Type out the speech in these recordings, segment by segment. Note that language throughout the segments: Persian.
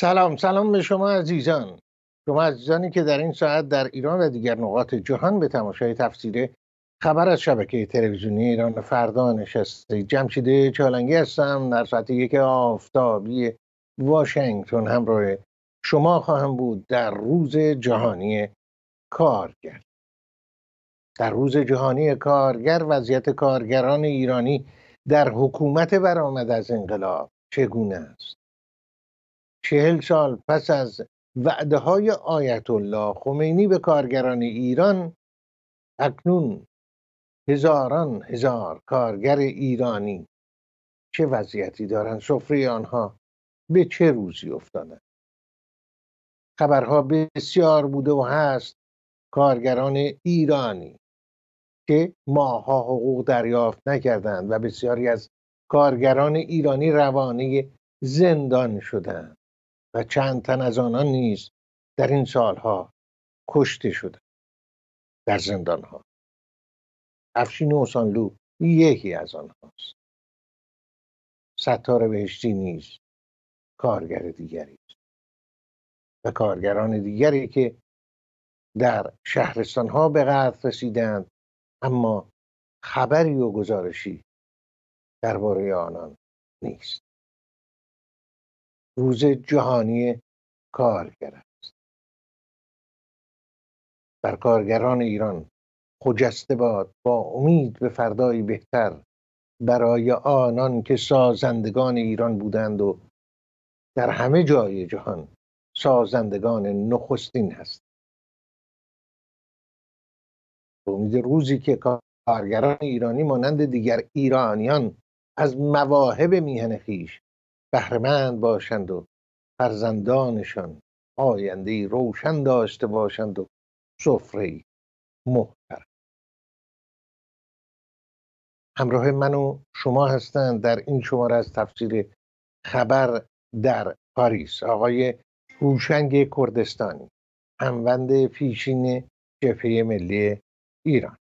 سلام سلام به شما عزیزان. شما عزیزانی که در این ساعت در ایران و دیگر نقاط جهان به تماشای تفسیر خبر از شبکه تلویزیونی ایران فردا نشسته. جمشید چالنگی هستم در ساعت یک آفتابی واشنگتن. همراه شما خواهم بود در روز جهانی کارگر. در روز جهانی کارگر وضعیت کارگران ایرانی در حکومت برآمد از انقلاب چگونه است؟ چهل سال پس از وعده های آیت الله خمینی به کارگران ایران اکنون هزاران هزار کارگر ایرانی چه وضعیتی دارند سفره آنها به چه روزی افتادند خبرها بسیار بوده و هست کارگران ایرانی که ماها حقوق دریافت نکردند و بسیاری از کارگران ایرانی روانه زندان شدند. و چند تن از آنان نیز در این سالها کشته شده در زندان ها افشین اوسانلو یکی از آنهاست. ستار بهشتی نیز کارگر دیگری است. و کارگران دیگری که در شهرستان ها به قتل رسیدند اما خبری و گزارشی درباره آنان نیست. روز جهانی کارگر است بر کارگران ایران خجسته باد با امید به فردایی بهتر برای آنان که سازندگان ایران بودند و در همه جای جهان سازندگان نخستین هست امید روزی که کارگران ایرانی مانند دیگر ایرانیان از مواهب میهن خیش بهرهمند باشند و فرزندانشان آینده روشن داشته باشند و سفره محترم. همراه من و شما هستند در این شماره از تفسیر خبر در پاریس. آقای هوشنگ کردستانی هموند پیشین جبهه ملی ایران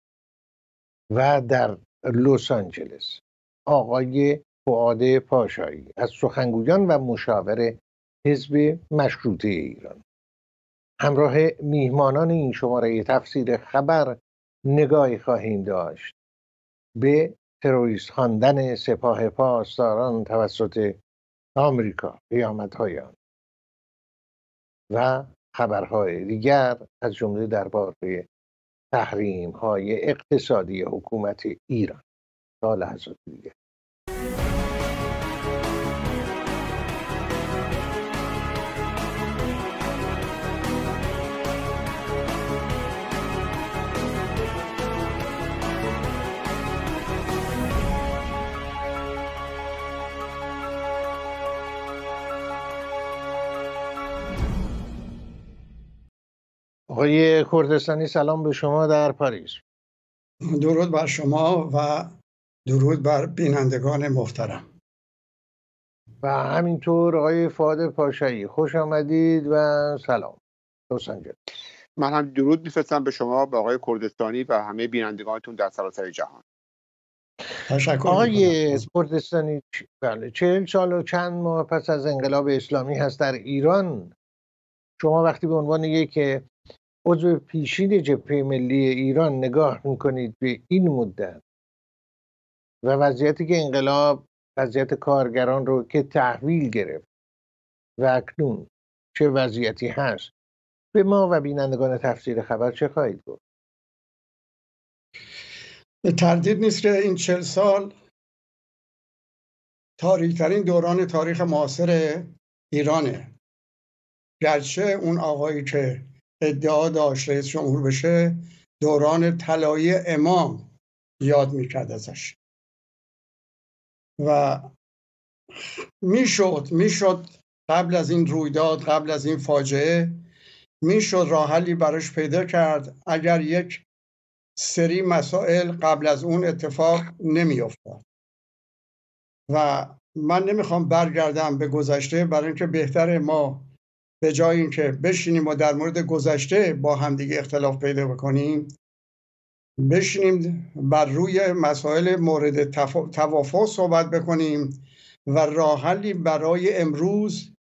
و در لس آنجلس. آقای فعاد پاشایی از سخنگویان و مشاور حزب مشروطه ایران. همراه میهمانان این شماره تفسیر خبر نگاهی خواهیم داشت. به تروریست خواندن سپاه پاسداران توسط آمریکا پیامدهای آن و خبرهای دیگر از جمله درباره تحریم های اقتصادی حکومت ایران. تا لحظات دیگر. آقای کردستانی سلام به شما در پاریس. درود بر شما و درود بر بینندگان محترم. و همینطور آقای فاد پاشایی خوش آمدید و سلام. دوستان من هم درود میفرستم به شما به آقای کردستانی و همه بینندگانتون در سراسر جهان. تشکر آقای کردستانی بله چهل سال و چند ماه پس از انقلاب اسلامی هست در ایران. شما وقتی به عنوان یک عضو پیشین جبهه ملی ایران نگاه می‌کنید به این مدت و وضعیتی که انقلاب وضعیت کارگران رو که تحویل گرفت و اکنون چه وضعیتی هست به ما و بینندگان تفسیر خبر چه خواهید گفت؟ تردید نیست که این چل سال تاریکترین دوران تاریخ معاصر ایرانه. گرچه اون آقایی که ادعا داشت رئیس جمهور بشه دوران طلایی امام یاد می‌کرد ازش. و می‌شد می‌شد قبل از این رویداد قبل از این فاجعه می‌شد راه حلی براش پیدا کرد. اگر یک سری مسائل قبل از اون اتفاق نمیافتاد. و من نمی‌خوام برگردم به گذشته برای اینکه بهتر ما به جای اینکه بشینیم و در مورد گذشته با همدیگه اختلاف پیدا بکنیم بشینیم بر روی مسائل مورد توافق صحبت بکنیم و راه برای امروز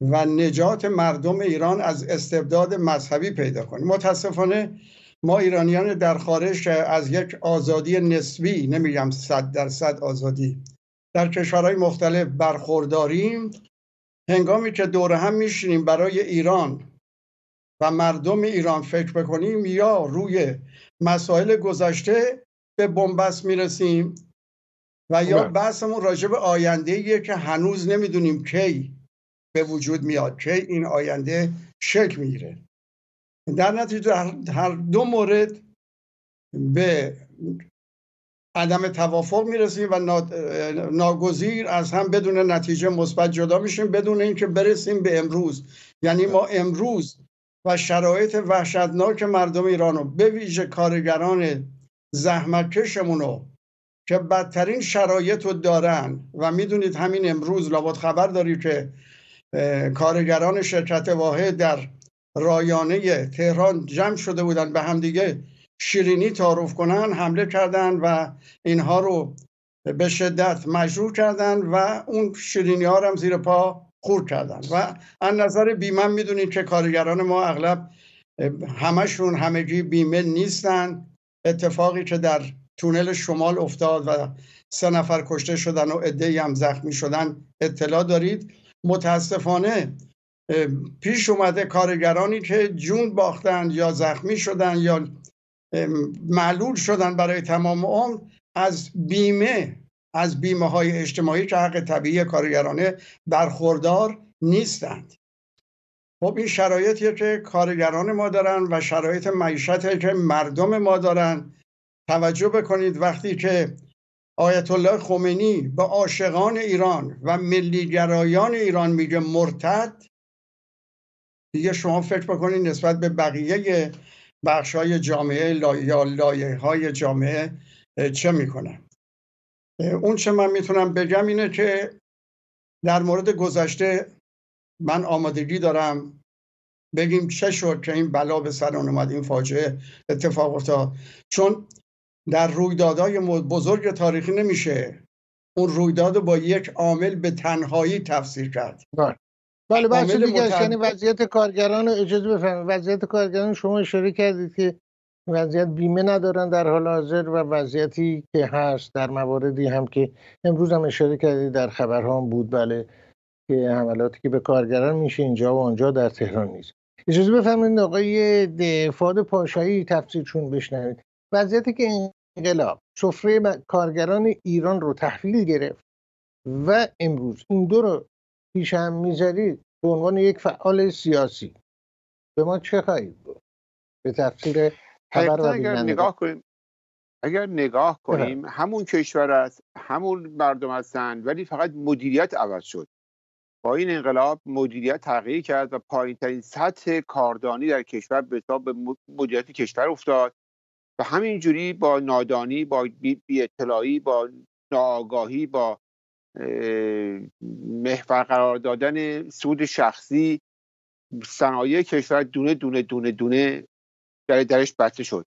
و نجات مردم ایران از استبداد مذهبی پیدا کنیم. متاسفانه ما ایرانیان در خارج از یک آزادی نسبی نمیگم صد درصد آزادی در کشورهای مختلف برخورداریم. هنگامی که دور هم میشینیم برای ایران و مردم ایران فکر بکنیم یا روی مسائل گذشته به بنبست می‌رسیم و یا بله. بحثمون راجع به آینده که هنوز نمی‌دونیم کی به وجود میاد کی این آینده شکل می‌گیره در نتیجه هر دو مورد به عدم توافق می‌رسیم و ناگزیر از هم بدون نتیجه مثبت جدا میشیم بدون اینکه برسیم به امروز. یعنی ما امروز و شرایط وحشتناک مردم ایران رو به ویژه کارگران زحمتکشمون رو که بدترین شرایط رو دارن و می‌دونید همین امروز لابد خبر داری که کارگران شرکت واحد در رایانه تهران جمع شده بودن به همدیگه. شیرینی تعارف کنن حمله کردن و اینها رو به شدت مجروح کردن و اون شیرینی ها هم زیر پا خور کردن. و از نظر بیمه می‌دونید که کارگران ما اغلب همشون همگی بیمه نیستن. اتفاقی که در تونل شمال افتاد و سه نفر کشته شدن و عده هم زخمی شدن اطلاع دارید. متاسفانه پیش اومده کارگرانی که جون باختن یا زخمی شدن یا معلول شدن برای تمام عمر از بیمه از بیمه های اجتماعی که حق طبیعی کارگرانه برخوردار نیستند. خب این شرایطیه که کارگران ما دارن و شرایط معیشتی که مردم ما دارن توجه بکنید وقتی که آیت الله خمینی به عاشقان ایران و ملیگرایان ایران میگه مرتد دیگه شما فکر بکنید نسبت به بقیه بخش های جامعه یا لایه های جامعه چه می‌کنن. اون چه من می‌تونم بگم اینه که در مورد گذشته من آمادگی دارم بگیم چه شد که این بلا به سر اومد این فاجعه اتفاق افتاد. چون در رویدادهای بزرگ تاریخی نمیشه اون رویداد با یک عامل به تنهایی تفسیر کرد. بله بچه دیگه یعنی وضعیت کارگران اجازه بفرمایید. وضعیت کارگران شما اشاره کردید که وضعیت بیمه ندارن در حال حاضر و وضعیتی که هست در مواردی هم که امروز هم اشاره کردید در خبرها هم بود بله که حملاتی که به کارگران میشه اینجا و آنجا در تهران نیست. اجازه بفرمایید آقای فاد پاشایی تفسیرشون بشنوید. وضعیتی که انقلاب سفره کارگران ایران رو تحویل گرفت و امروز این دو رو پیش هم می‌ذارید. به عنوان یک فعال سیاسی. به ما چه خواهید بود به تفسیر خبر اگر نگاه کنیم اگر نگاه کنیم همون کشور است همون مردم هستند ولی فقط مدیریت عوض شد. با این انقلاب مدیریت تغییر کرد و پایین ترین سطح کاردانی در کشور به به مدیریت کشور افتاد. و همینجوری با نادانی با بی اطلاعی با ناآگاهی با محور قرار دادن سود شخصی صنایع کشور دونه دونه دونه دونه در درش بسته شد.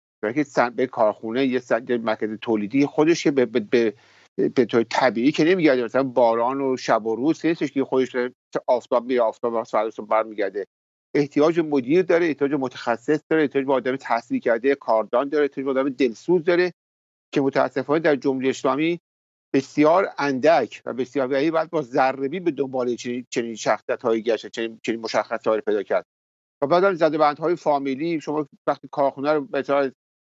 به کارخونه یه مرکز تولیدی خودش به, به, به به طور طبیعی که نمیگرده مثلا باران و شب و روز نیستش که خودش آفتاب میره آفتاب فردا برمیگرده. احتیاج مدیر داره احتیاج متخصص داره احتیاج به آدم تحصیل کرده کاردان داره احتیاج به آدم دلسوز داره که متاسفانه در جمهوری اسلامی بسیار اندک و بسیار ولی باید با ذربی به دنبال چنین چنین شخصیت هایی گشت چنین, چنین مشخص پیدا کرد. و بعد هم زده های فامیلی شما وقتی کارخونه رو به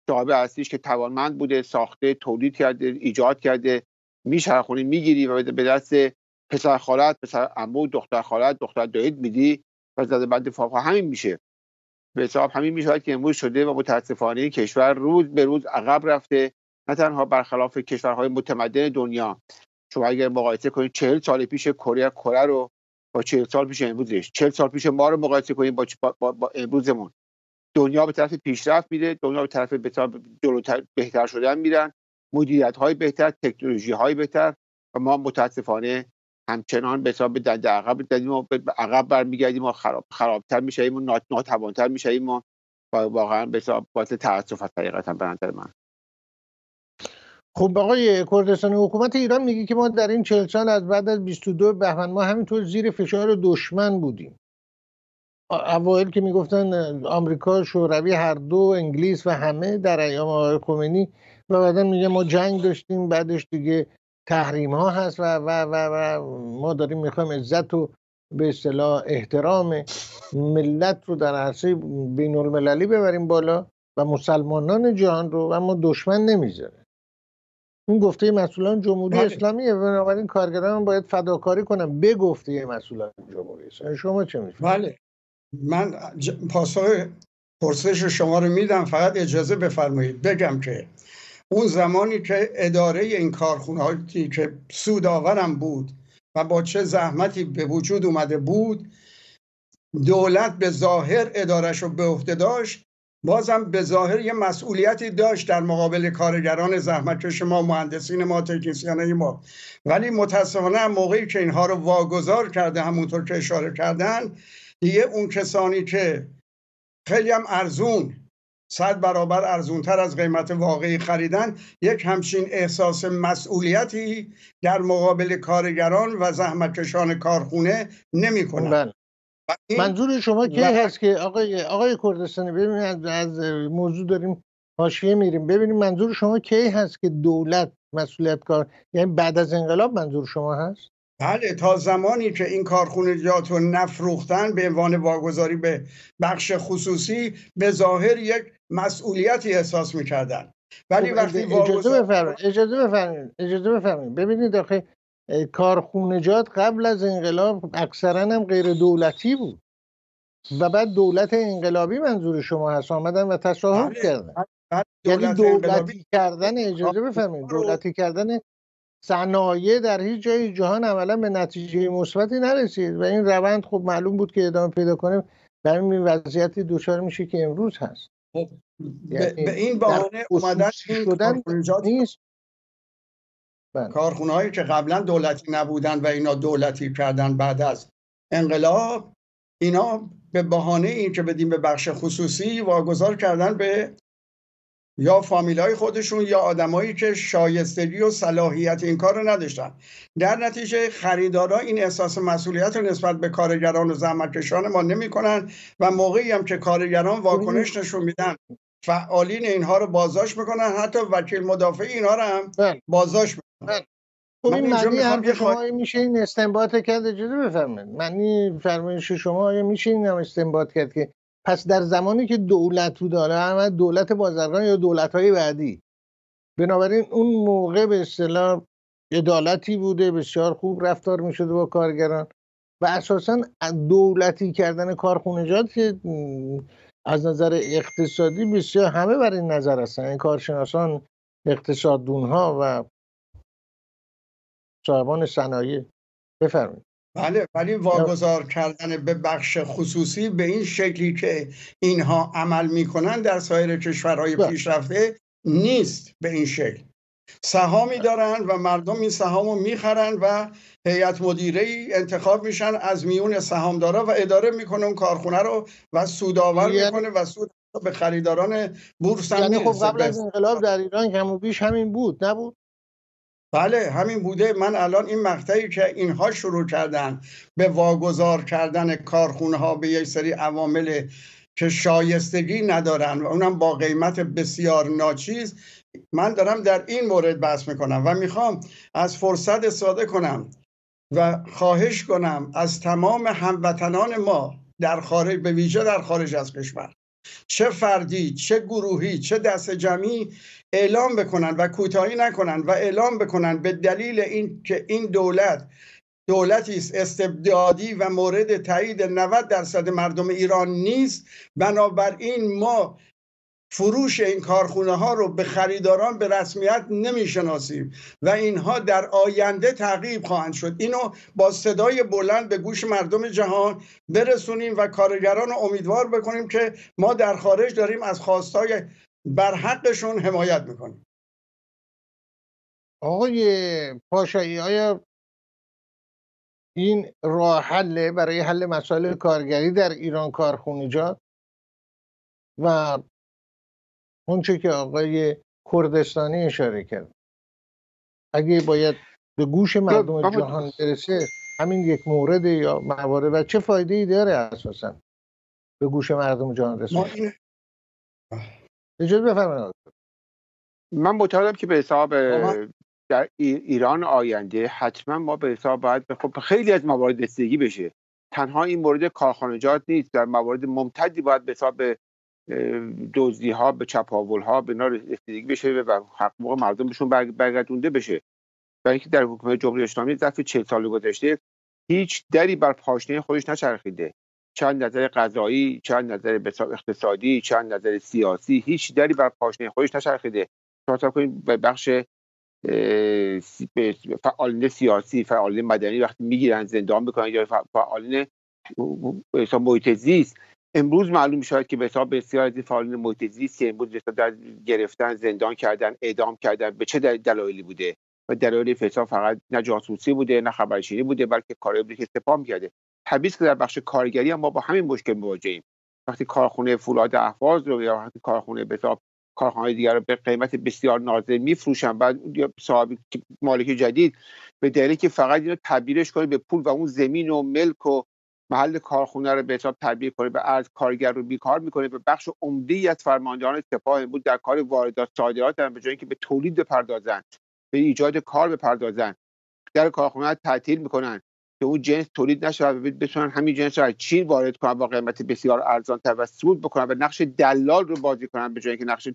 صاحب هستیش که توانمند بوده ساخته تولید کرده ایجاد کرده میچرخونی می‌گیری و به دست پسر خالت پسر عمو دختر خالت دختر دایید میدی و زده بند فاقا همین میشه. به حساب همین میشه که امروز شده و متاسفانه کشور روز به روز عقب رفته. نه تنها برخلاف کشورهای متمدن دنیا. شما اگر مقایسه کنید چهل سال پیش کره کره رو با چهل سال پیش امروزش. چهل سال پیش ما رو مقایسه کنید با, با, با امروزمون. دنیا به طرف پیشرفت میره دنیا به طرف جلوتر بهتر شدن میرن. مدیریت های بهتر تکنولوژی های بهتر و ما متاسفانه همچنان به حساب دند عقب دادیم و عقب برمیگردیم و خراب خرابتر میشیم و ناتوانتر میشیم و واقعا به حساب باعث تاسف هست حقیقتا به نظر من. خب آقای کردستان حکومت ایران میگه که ما در این چهل سال از بعد از 22 بهمن ما همینطور زیر فشار دشمن بودیم. اوایل که می‌گفتن آمریکا شوروی هر دو انگلیس و همه در ایام آقای خمینی و بعدا میگه ما جنگ داشتیم بعدش دیگه تحریم ها هست و و و, و ما داریم می‌خوایم عزت و به اصطلاح احترام ملت رو در عرصه بین المللی ببریم بالا و مسلمانان جهان رو و ما دشمن نمی‌ذاره این گفته مسئولان جمهوری بله. اسلامیه بنابراین کارگران باید فداکاری کنن به گفته مسئولان جمهوری اسلامی. شما چه می‌فهمید؟ بله. من پاسخ پرسش شما رو میدم. فقط اجازه بفرمایید. بگم که اون زمانی که اداره این کارخونه که سودآورم بود و با چه زحمتی به وجود اومده بود دولت به ظاهر ادارش رو به عهده داشت. بازم به ظاهر یه مسئولیتی داشت در مقابل کارگران زحمتکش ما مهندسین ما تکنسیانه ما ولی متاسفانه موقعی که اینها رو واگذار کرده همونطور که اشاره کردن دیگه اون کسانی که خیلی هم ارزون صد برابر ارزونتر از قیمت واقعی خریدن یک همچین احساس مسئولیتی در مقابل کارگران و زحمتکشان کارخونه نمی کنن بله. منظور شما کی هست که آقای آقای کردستانی ببینید از, موضوع داریم حاشیه میریم. ببینیم منظور شما کی هست که دولت مسئولیت کار یعنی بعد از انقلاب منظور شما هست؟ بله تا زمانی که این کارخونجات رو نفروختن به عنوان واگذاری به بخش خصوصی به ظاهر یک مسئولیتی احساس می‌کردن. ولی خب، وقتی اجازه بفرمایید اجازه بفرمایید اجازه بفرمایید. ببینید آخه کارخونجات قبل از انقلاب اکثرا هم غیر دولتی بود. و بعد دولت انقلابی منظور شما هست. آمدن و تصاحب بله، کردن. یعنی دولتی کردن اجازه بفرمایید. دولتی کردن صنایع در هیچ جای جهان عملا به نتیجه مثبتی نرسید. و این روند خب معلوم بود که ادامه پیدا کنه. در این وضعیتی دچار میشه که امروز هست. خب یعنی به این بهانه اومدن شدن نیست. کارخونه هایی که قبلا دولتی نبودن و اینا دولتی کردن بعد از انقلاب اینا به بهانه این که بدیم به بخش خصوصی واگذار کردن به یا فامیل های خودشون یا آدمایی که شایستگی و صلاحیت این کار رو نداشتن. در نتیجه خریدارا این احساس مسئولیت رو نسبت به کارگران و زحمتکشان ما نمی‌کنن و موقعی هم که کارگران واکنش نشون میدن. فعالین اینها رو بازداشت می‌کنن حتی وکیل مدافع اینها رو هم بله. بازداشت می‌کنن بله. خب این معنی هم شما میشه این استنباط کرد اجازه بفرمایید معنی فرمایش شما آیا میشه این هم استنباط کرد که پس در زمانی که دولت رو داره همه دولت بازرگان یا دولت های بعدی بنابراین اون موقع به اصطلاح عدالتی بوده بسیار خوب رفتار می‌شده با کارگران و اساسا دولتی کردن کارخونجات که از نظر اقتصادی بسیار همه بر این نظر هستن. این کارشناسان اقتصاددون ها و صاحبان صنایع. بفرمایید. بله ولی واگذار کردن به بخش خصوصی به این شکلی که اینها عمل می‌کنن در سایر کشورهای بله. پیشرفته نیست به این شکل. سهامی دارن و مردم این سهام رو می‌خرن و هیئت مدیره ای انتخاب میشن از میون سهامدارا و اداره می‌کنه اون کارخونه رو و سودآور یعنی می‌کنه و سود به خریداران بورس هم یعنی خب قبل از انقلاب در ایران کم و بیش همین بود نبود؟ بله همین بوده. من الان این مقطعی که اینها شروع کردن به واگذار کردن کارخونه ها به یک سری عوامل که شایستگی ندارن و اونم با قیمت بسیار ناچیز من دارم در این مورد بحث می‌کنم و می‌خوام از فرصت استفاده کنم و خواهش کنم از تمام هموطنان ما در خارج به ویژه در خارج از کشور چه فردی چه گروهی چه دست جمعی اعلام بکنن و کوتاهی نکنن و اعلام بکنن به دلیل این که این دولت دولتی است استبدادی و مورد تایید 90 درصد مردم ایران نیست. بنابراین ما فروش این کارخونه ها رو به خریداران به رسمیت نمی‌شناسیم و اینها در آینده تعقیب خواهند شد. اینو با صدای بلند به گوش مردم جهان برسونیم و کارگران رو امیدوار بکنیم که ما در خارج داریم از خواستای بر حقشون حمایت می‌کنیم. آقای پاشایی آیا این راه حل برای حل مسائل کارگری در ایران کارخونجات و اونچه که آقای کردستانی اشاره کرد. اگه باید به گوش مردم جهان برسه همین یک مورد یا موارد و چه فایده ای داره اساسا به گوش مردم جهان رسه اجازه بفرمایید من معتقدم که به حساب در ایران آینده حتما ما به حساب باید خب خیلی از موارد رسیدگی بشه. تنها این مورد کارخانجات نیست در موارد ممتدی باید به حساب دزدی ها به چپاول ها به رسیدگی بشه و حقوق مردم بهشون برگردونده بشه. برای اینکه در حکومت جمهوری اسلامی ظرف 40 سال گذشته هیچ دری بر پاشنه خودش نچرخیده. چند نظر قضایی چند نظر اقتصادی چند نظر سیاسی هیچ دری بر پاشنه خودش نچرخیده. شما کنید به بخش فعالین سیاسی فعالین مدنی وقتی می‌گیرن زندان بکنن یا فعالین محیط زیست امروز معلوم شد که به بسیار از این فعالین محیط که امروز در گرفتن زندان کردن اعدام کردن به چه دلایلی بوده؟ و دلایل فساد فقط نه جاسوسی بوده نه خبرچینی بوده بلکه کاری بوده که سپاه می‌کرده. طبیعی که در بخش کارگری هم ما با همین مشکل مواجهیم وقتی کارخونه فولاد اهواز رو یا وقتی کارخونه به کارخانه دیگر رو به قیمت بسیار نازل میفروشن بعد صاحب مالک جدید به دلیلی که فقط اینو تبدیلش کنه به پول و اون زمین و ملک و محل کارخونه رو به حساب تبدیل کنه به ارز کارگر رو بیکار می‌کنه. به بخش عمده از فرماندهان سپاه بود در کار واردات صادرات به جای اینکه به تولید بپردازن به ایجاد کار بپردازن در کارخونه تعطیل می‌کنن که اون جنس تولید نشه و بتونن همین جنس رو از چین وارد کنن با قیمت بسیار ارزان تر و سود بکنن و نقش دلال رو بازی کنن به جای اینکه نقش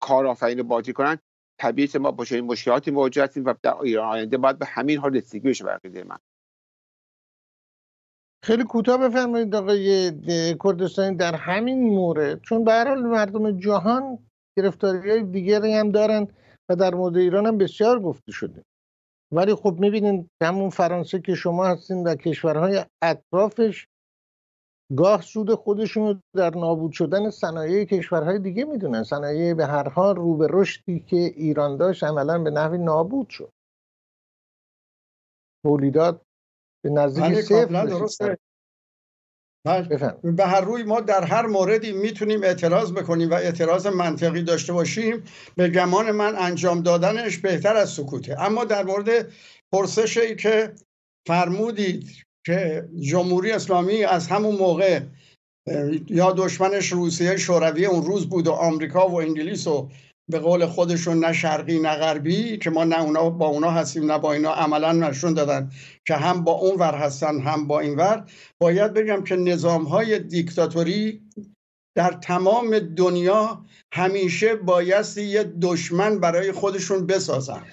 کارآفرین رو بازی کنن. طبیعی ما با چنین مشکلاتی مواجه هستیم و در ایران آینده باید به همین حال رسیدگی بشه بقیده من خیلی کوتاه بفرمایید آقای کردستانی در همین مورد چون به هر حال مردم جهان گرفتاری های دیگری هم دارن و در مورد ایران هم بسیار گفته شده. ولی خب می‌بینین همون فرانسه که شما هستین و کشورهای اطرافش گاه سود خودشون در نابود شدن صنایع کشورهای دیگه می‌دونن. صنایع به هر حال رو به رشدی که ایران داشت عملا به نحوی نابود شد. تولیدات به نزدیک بله، صفر بله. به هر روی ما در هر موردی می‌تونیم اعتراض بکنیم و اعتراض منطقی داشته باشیم. به گمان من انجام دادنش بهتر از سکوته. اما در مورد پرسشی که فرمودید که جمهوری اسلامی از همون موقع یا دشمنش روسیه شوروی اون روز بود و آمریکا و انگلیس و به قول خودشون نه شرقی نه غربی که ما نه اونا با اونا هستیم نه با اینا عملا نشون دادن که هم با اون ور هستن هم با این ور. باید بگم که نظام های دیکتاتوری در تمام دنیا همیشه بایستی یه دشمن برای خودشون بسازن.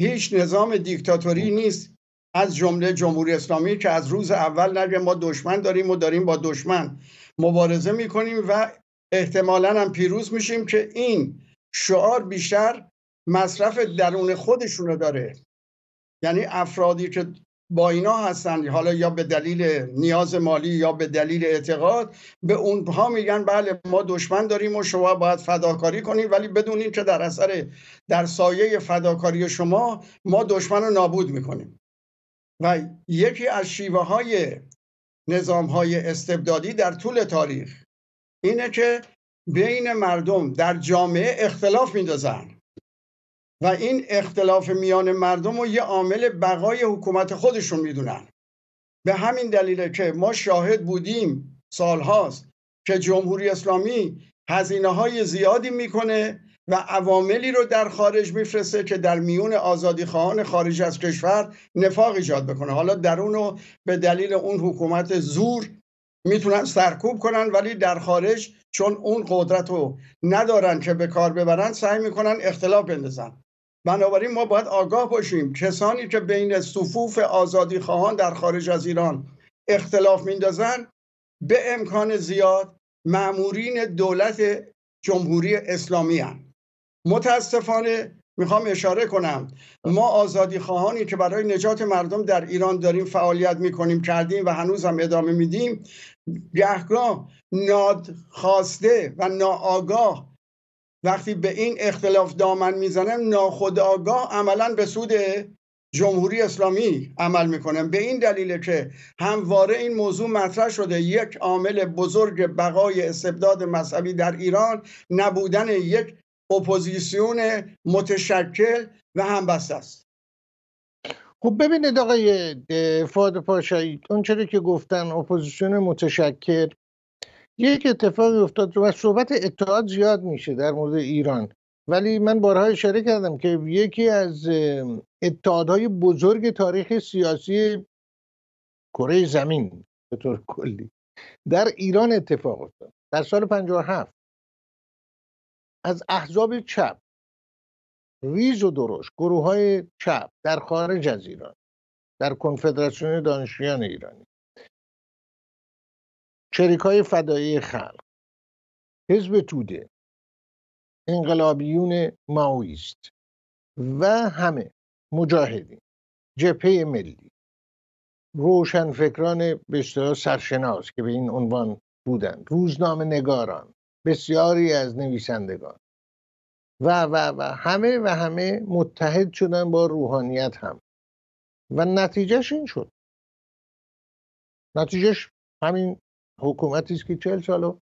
هیچ نظام دیکتاتوری نیست از جمله جمهوری اسلامی که از روز اول نگه ما دشمن داریم و داریم با دشمن مبارزه می‌کنیم و احتمالا هم پیروز میشیم که این شعار بیشتر مصرف درون خودشون رو داره. یعنی افرادی که با اینا هستن حالا یا به دلیل نیاز مالی یا به دلیل اعتقاد به اونها میگن بله ما دشمن داریم و شما باید فداکاری کنیم ولی بدونین که در اثر در سایه فداکاری شما ما دشمن رو نابود می‌کنیم. و یکی از شیوه های نظام های استبدادی در طول تاریخ اینه که بین مردم در جامعه اختلاف میندازن. و این اختلاف میان مردم رو یه عامل بقای حکومت خودشون می‌دونن. به همین دلیله که ما شاهد بودیم سالهاست که جمهوری اسلامی هزینه های زیادی می‌کنه و عواملی رو در خارج میفرسته که در میون آزادی خواهان خارج از کشور نفاق ایجاد بکنه. حالا درون رو به دلیل اون حکومت زور می‌تونن سرکوب کنن ولی در خارج چون اون قدرت رو ندارن که به کار ببرن سعی می‌کنن اختلاف بندازن. بنابراین ما باید آگاه باشیم. کسانی که بین صفوف آزادی خواهان در خارج از ایران اختلاف میندازن به امکان زیاد معمورین دولت جمهوری اسلامی هن. متاسفانه می‌خوام اشاره کنم. ما آزادی خواهانی که برای نجات مردم در ایران داریم فعالیت می‌کنیم کردیم و هنوز هم ادامه میدیم گهگاه نادخواسته و ناآگاه. وقتی به این اختلاف دامن می‌زنن ناخودآگاه عملا به سود جمهوری اسلامی عمل می‌کنن به این دلیل که همواره این موضوع مطرح شده یک عامل بزرگ بقای استبداد مذهبی در ایران نبودن یک اپوزیسیون متشکل و همبسته است. خب ببینید آقای فواد پاشایی اون چه را که گفتن اپوزیسیون متشکل یک اتفاقی افتاد و صحبت اتحاد زیاد میشه در مورد ایران. ولی من بارها اشاره کردم که یکی از اتحادهای بزرگ تاریخ سیاسی کره زمین به طور کلی در ایران اتفاق افتاد. در سال 57 از احزاب چپ ریز و درشت گروه های چپ در خارج از ایران در کنفدراسیون دانشجویان ایرانی. شریک های فدایی خلق حزب توده انقلابیون ماویست و همه مجاهدین جبهه ملی. روشنفکران به اصطلاح سرشناس که به این عنوان بودند روزنامه نگاران بسیاری از نویسندگان. و و و. همه و همه متحد شدن با روحانیت هم. و نتیجهش این شد. نتیجهش همین حکومتی است که چهل سالو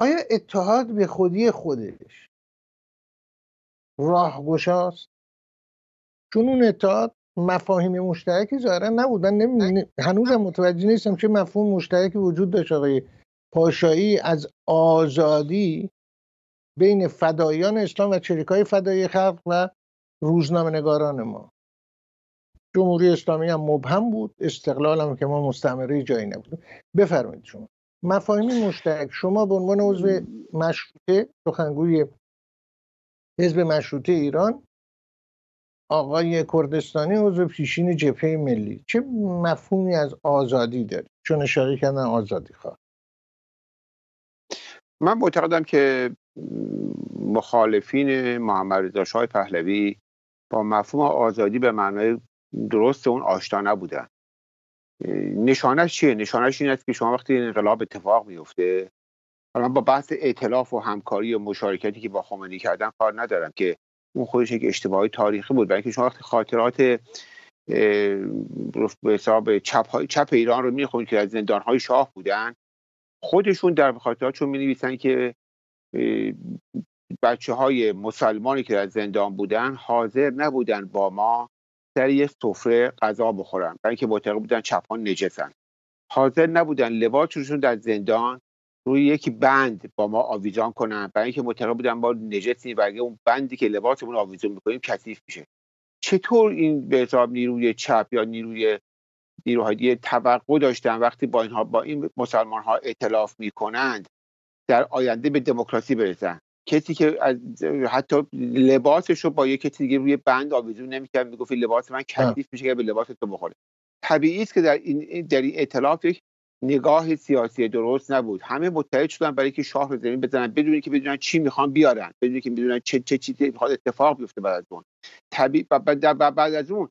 آیا اتحاد به خودی خودش راهگشاست چون اون اتحاد مفاهیم مشترکی ظاهرا نبود. من هنوزم متوجه نیستم چه مفهوم مشترکی وجود داشت. آقای پاشایی از آزادی بین فدایان اسلام و چریکای فدایی خلق و روزنامه نگاران ما. جمهوری اسلامی هم مبهم بود استقلال هم که ما مستمره جایی نبودیم بفرمایید شما. مفاهیم مشترک. شما به عنوان عضو مشروطه سخنگوی حزب مشروطه ایران آقای کردستانی عضو پیشین جبهه ملی. چه مفهومی از آزادی داره چون اشاره کردن آزادی خواه من معتقدم که مخالفین محمد رضا شاه پهلوی با مفهوم آزادی به معنای درست اون آشنا نبودن. نشانش چیه؟ نشانش این است که شما وقتی انقلاب اتفاق میفته من با بحث ائتلاف و همکاری و مشارکتی که با خمینی کردن کار ندارم که اون خودش یک اشتباهی تاریخی بود. برای شما وقتی خاطرات به حساب چپ, چپ ایران رو می‌خونید که از زندان های شاه بودن خودشون در خاطراتشون می نویسن که بچه های مسلمانی که در زندان بودن حاضر نبودن با ما در یک سفره غذا بخورن. برای اینکه معتقد بودن چپان نجسن حاضر نبودن لباسشون در زندان روی یک بند با ما آویزان کنن. برای اینکه معتقد بودن ما نجسیم و اون بندی که لباسمون آویزان می‌کنیم کثیف میشه. چطور این به حساب نیروی چپ یا نیروی نیروهای توقع داشتن وقتی با اینها با این مسلمان ها اعتلاف می‌کنند؟ در آینده به دموکراسی برسن. کسی که از حتی لباسش رو با یک کسی دیگه روی بند آویزون نمی‌کرد می‌گفت لباس من کثیف میشه که به لباس تو بخوره. طبیعی است که در این در این ائتلاف یک نگاه سیاسی درست نبود. همه متحد شدن برای که شاه رو زمین بزنن بدون که بدونن چی می‌خوان بیارن بدون که بدونن چه چه چیزی می‌خواد اتفاق بیفته بعد از اون. طبیعی بعد از اون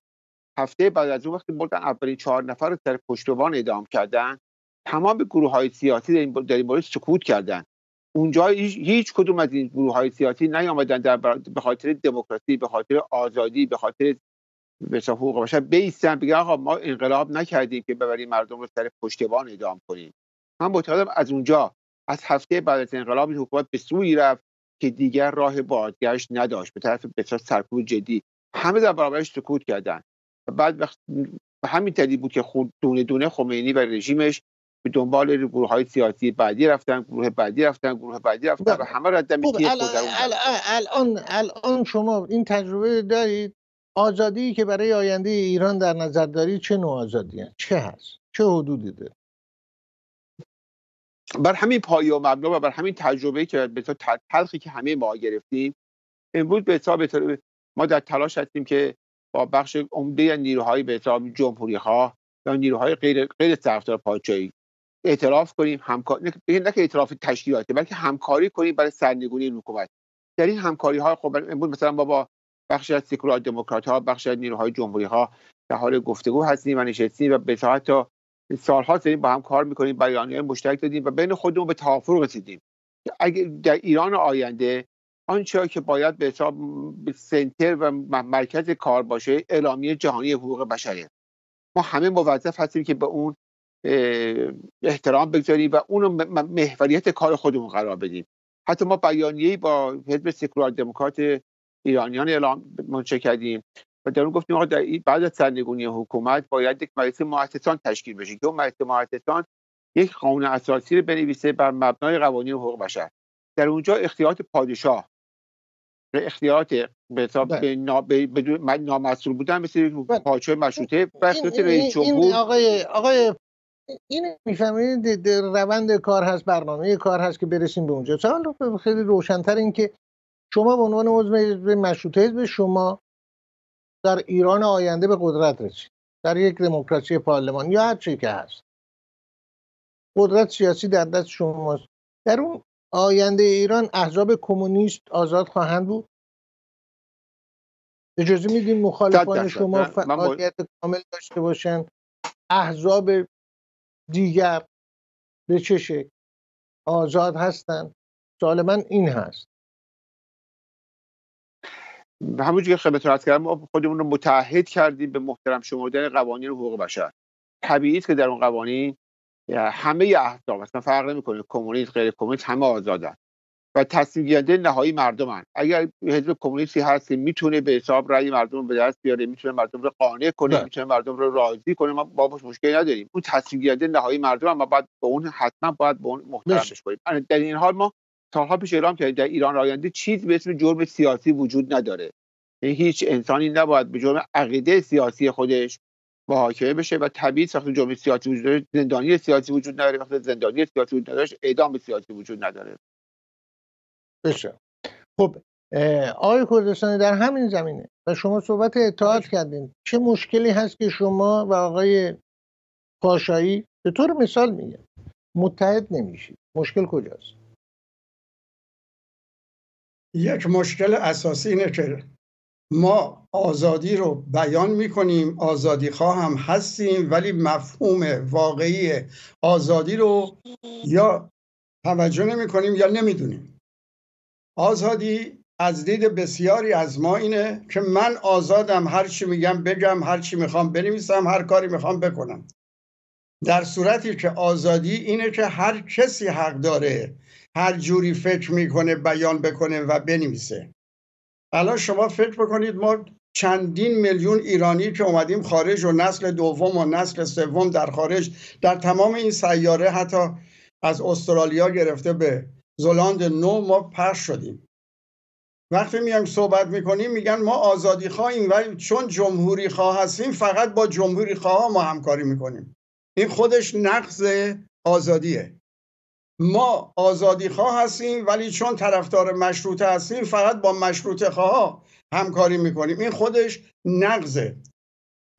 هفته بعد از اون وقتی بردن اولین چهار نفر رو در پشتوان اعدام کردن تمام گروه های سیاسی در این مورد سکوت کردن. اونجا هیچ کدوم از این گروه های سیاسی نیامدن در به خاطر دموکراسی به خاطر آزادی به خاطر به حقوق بشر بیستن بگن آقا ما انقلاب نکردیم که ببریم مردم رو سر پشتوان اعدام کنیم. من معتقدم از اونجا از هفته بعد از انقلاب حکومت به سوی رفت که دیگر راه بازگشت نداشت به طرف بسیار سرکوب جدی. همه در برابرش سکوت کردن. و بعد وقت همین دلیل بود که خود دونه دونه خمینی و رژیمش به دنبال گروه های سیاسی بعدی رفتن گروه بعدی رفتن گروه بعدی رفتن و همه را دمی الان الان شما این تجربه دارید آزادی که برای آینده ایران در نظر دارید چه نوع آزادی هست؟ چه هست؟ چه حدودی داره بر همین پایه و مبنا و بر همین تجربه که به تلخی که همه ما گرفتیم امروز به حساب ما در تلاش هستیم که با بخش عمده نیروهای به حساب جمهوری ها و نیروهای غیر غیر طرفدار پادشاهی اعتراف کنیم همکار نه که اعتراف تشکیلاتی بلکه همکاری کنیم برای سرنگونی حکومت. در این همکاری ها خب امروز مثلا با, با بخش از سکولار دموکرات ها بخش از نیروهای جمهوری ها در حال گفتگو هستیم و نشستیم و به تا سالها داریم با هم کار می‌کنیم بیانیه مشترک دادیم و بین خودمون به توافق رسیدیم. اگر در ایران آینده آنچه که باید به حساب سنتر و مرکز کار باشه اعلامیه جهانی حقوق بشره ما همه موظف هستیم که به اون احترام بگذاریم و اون محوریت کار خودمون قرار بدیم حتی ما بیانیه‌ای با حزب سکولار دموکرات ایرانیان اعلام منشر کردیم و در اون گفتیم آقا در بعد از سرنگونی حکومت باید یک مجلس محسسان تشکیل بشه که اون مجلس محسسان یک قانون اساسی رو بنویسه بر مبنای قوانین حقوق بشر در اونجا اختیارات پادشاه اختیارات به حساب بله. نامسئول بودن مثل بله. پادشاه مشروطه و اختیارات رئیس جمهور آقای آقای این می‌فهمید روند کار هست برنامه کار هست که برسیم به اونجا. سوال خیلی روشنتر این که شما به عنوان عضو مشروطه حزب شما در ایران آینده به قدرت رسید. در یک دموکراسی پارلمان یا هر چی که هست. قدرت سیاسی در دست شماست. در اون آینده ایران احزاب کمونیست آزاد خواهند بود؟ اجازه میدین مخالفان شما فعالیت کامل داشته باشن؟ احزاب دیگر به چه شکل؟ آزاد هستند سوال من این هست. همونجور که خدمتتون عرض کردم ما خودمون رو متعهد کردیم به محترم شمردن قوانین حقوق بشر. طبیعی که در اون قوانین همه احزاب اصلا فرق نمی‌کنه کمونیست غیر کمونیست همه آزادن. و تصمیم گیرنده نهایی مردمن. اگر حزب کمونیستی هست که می‌تونه به حساب رأی مردم به دست بیاره می‌تونه مردم رو قانع کنه بله. می‌تونه مردم رو راضی کنه ما با مشکلی نداریم. اون تصمیم گیرنده نهایی مردم. ما باید به اون حتما باید به اون محترمش کنیم در این حال ما سالها پیش اعلام کردیم در ایران آینده چیز به اسم جرم سیاسی وجود نداره. یعنی هیچ انسانی نباید به جرم عقیده سیاسی خودش محاکمه بشه و طبیعی وقتی جرم سیاسی وجود داره. زندانی سیاسی وجود نداره. وقتی زندانی سیاسی وجود نداره اعدام سیاسی وجود نداره. بشه. خب آقای کردستانی در همین زمینه و شما صحبت اتحاد کردین چه مشکلی هست که شما و آقای پاشایی به طور مثال میگه متحد نمیشید. مشکل کجاست؟ یک مشکل اساسی اینه که ما آزادی رو بیان می‌کنیم آزادی هم هستیم ولی مفهوم واقعی آزادی رو یا توجه نمی کنیم یا نمی‌دونیم. آزادی از دید بسیاری از ما اینه که من آزادم هر چی میگم بگم هر چی می‌خوام بنویسم هر کاری می‌خوام بکنم. در صورتی که آزادی اینه که هر کسی حق داره هر جوری فکر می‌کنه بیان بکنه و بنویسه. الان شما فکر بکنید ما چندین میلیون ایرانی که اومدیم خارج و نسل دوم و نسل سوم در خارج در تمام این سیاره حتی از استرالیا گرفته به زلاند نو ما پخش شدیم. وقتی میایم صحبت می‌کنیم میگن ما آزادی خواهیم و چون جمهوری خواه هستیم فقط با جمهوری خواه ما همکاری می‌کنیم. این خودش نقض آزادیه. ما آزادی خواه هستیم ولی چون طرفدار مشروطه هستیم فقط با مشروطه خواه همکاری می‌کنیم. این خودش نقضه.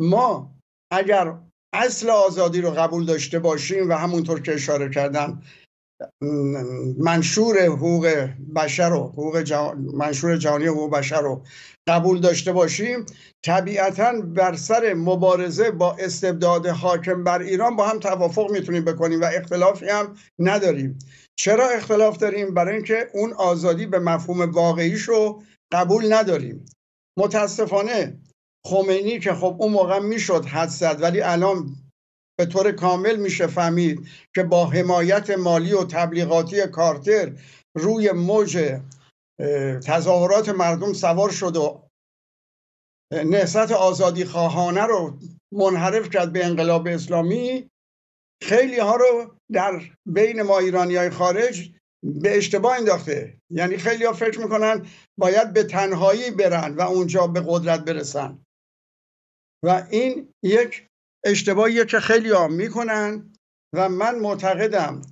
ما اگر اصل آزادی رو قبول داشته باشیم و همونطور که اشاره کردن منشور حقوق بشر و حقوق منشور جهانی حقوق بشر رو قبول داشته باشیم. طبیعتا بر سر مبارزه با استبداد حاکم بر ایران با هم توافق می‌تونیم بکنیم و اختلافی هم نداریم. چرا اختلاف داریم؟ برای اینکه اون آزادی به مفهوم واقعیش رو قبول نداریم. متاسفانه خمینی که خب اون موقع می‌شد حد زد ولی الان به طور کامل میشه فهمید که با حمایت مالی و تبلیغاتی کارتر روی موج تظاهرات مردم سوار شد و نهضت آزادی خواهانه رو منحرف کرد به انقلاب اسلامی. خیلی ها رو در بین ما ایرانی های خارج به اشتباه انداخته. یعنی خیلی ها فکر می‌کنن باید به تنهایی برن و اونجا به قدرت برسن. و این یک اشتباهیه که خیلی ها می‌کنن و من معتقدم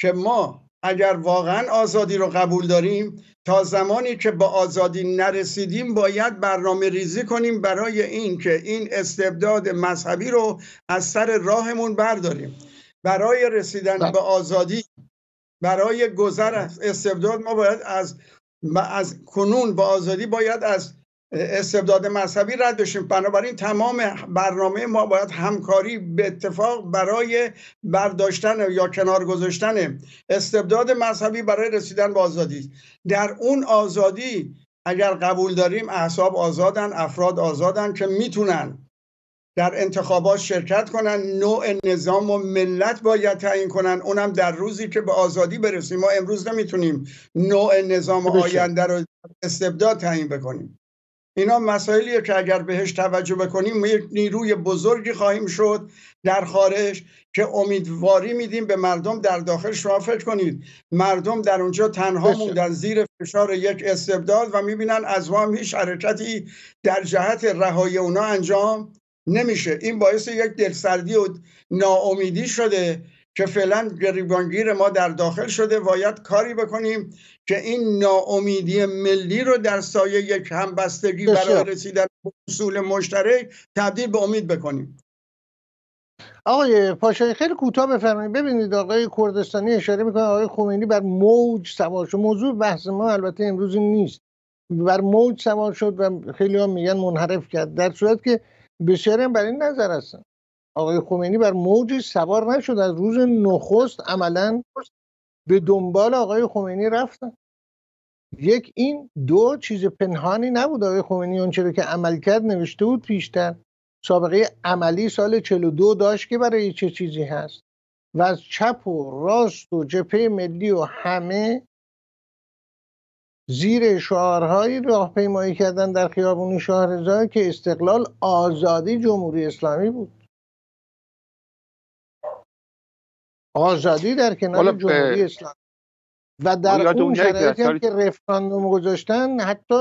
که ما اگر واقعا آزادی رو قبول داریم تا زمانی که با آزادی نرسیدیم باید برنامه ریزی کنیم برای این که این استبداد مذهبی رو از سر راهمون برداریم برای رسیدن. به آزادی برای گذر از استبداد ما باید از از کنون با آزادی باید از استبداد مذهبی رد بشیم. بنابراین تمام برنامه ما باید همکاری به اتفاق برای برداشتن یا کنار گذاشتن استبداد مذهبی برای رسیدن به آزادی. در اون آزادی اگر قبول داریم احساب آزادن افراد آزادن که می‌تونن در انتخابات شرکت کنن نوع نظام و ملت باید تعیین کنن. اونم در روزی که به آزادی برسیم. ما امروز نمی‌تونیم نوع نظام آینده رو استبداد تعیین بکنیم. اینا مسائلیه که اگر بهش توجه بکنیم یک نیروی بزرگی خواهیم شد در خارج که امیدواری میدیم به مردم در داخل شما فکر کنید. مردم در اونجا تنها موندن زیر فشار یک استبداد و می‌بینن از ما هیچ حرکتی در جهت رهایی اونا انجام نمیشه. این باعث یک دلسردی و ناامیدی شده که فعلا گریبانگیر ما در داخل شده باید کاری بکنیم که این ناامیدی ملی رو در سایه یک همبستگی برای رسیدن به اصول مشترک تبدیل به امید بکنیم. آقای پاشایی خیلی کوتاه بفرمایید. ببینید آقای کردستانی اشاره می‌کنه آقای خمینی بر موج سوار شد. موضوع بحث ما البته امروز نیست. بر موج سوار شد و خیلی ها میگن منحرف کرد در صورت که بسیاری بر این نظر هستن. آقای خمینی بر موج سوار نشد. از روز نخست عملا به دنبال آقای خمینی رفتن. یک این دو چیز پنهانی نبود. آقای خمینی اون که عمل کرد نوشته بود پیشتر. سابقه عملی سال 42 داشت که برای چه چیزی هست. و از چپ و راست و جپه ملی و همه زیر شعارهایی راهپیمایی کردن در خیابون شهرزاد که استقلال آزادی جمهوری اسلامی بود. آزادی در کنار جمهوری اسلامی. و در اون شرایطی هم که رفراندوم گذاشتن حتی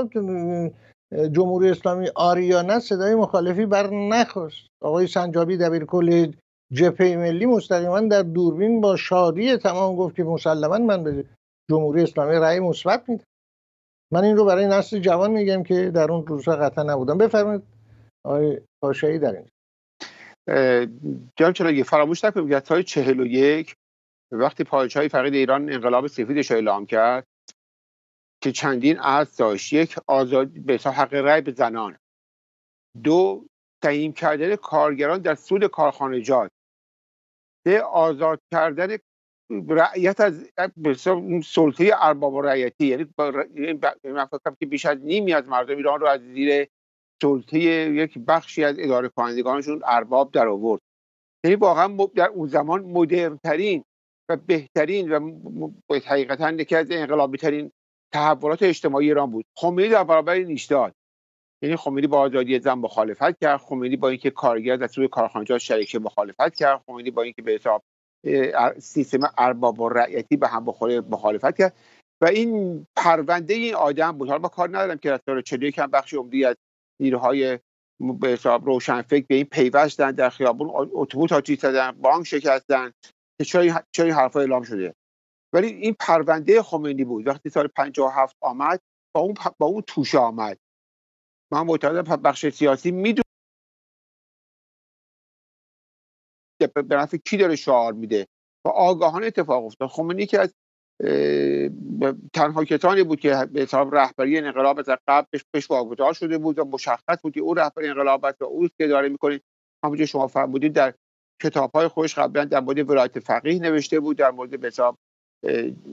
جمهوری اسلامی آریانه صدای مخالفی بر نخواست. آقای سنجابی دبیر کل جبهه ملی مستقیما در دوربین با شادی تمام گفت که مسلما من به جمهوری اسلامی رأی مثبت میدم. من این رو برای نسل جوان میگم که در اون روزها قطعا نبودم. بفرمایید آقای پاشایی در این جناب چرا فراموش نکنیم که و یک وقتی پادشاهی فقید ایران انقلاب سفیدش اعلام کرد که چندین از داشت. یک آزاد به حق رأی به زنان. دو تعیین کردن کارگران در سود کارخانجات سه آزاد کردن رعیت از سلطه ارباب و رعیتی. یعنی من که بیش از نیمی از مردم ایران رو از زیر سلطه یک بخشی از اداره کنندگانشون ارباب در آورد. یعنی واقعا در اون زمان مدرنترین و بهترین و حقیقتا یکی از انقلابی ترین تحولات اجتماعی ایران بود. خمینی در برابر این داد. یعنی خمینی با آزادی زن مخالفت کرد خمینی با اینکه کارگر در سوی کارخانجات شریک مخالفت کرد خمینی با اینکه به حساب سیستم ارباب و رعیتی به هم بخوره مخالفت کرد. و این پرونده این آدم بود. حالا با کار ندارم که سال 41 هم بخشی عمدی از نیروهای به حساب روشنفکر به این پیوستن در خیابون اتوبوس آتیش زدن بانک شکستن که چرا این حرفا اعلام شده؟ ولی این پرونده خمینی بود وقتی سال 57 آمد با اون با اون توشه آمد. من معتقدم بخش سیاسی میدون به نفع کی داره شعار میده؟ و آگاهانه اتفاق افتاد. خمینی که از تنها کسانی بود که به حساب رهبری انقلاب از قبل پیش واگذار شده بود و مشخص بود که او رهبری انقلاب است و او که داره می‌کنید همونجور شما فرمودید در کتاب های خودش قبلا در مورد ولایت فقیه نوشته بود در مورد به حساب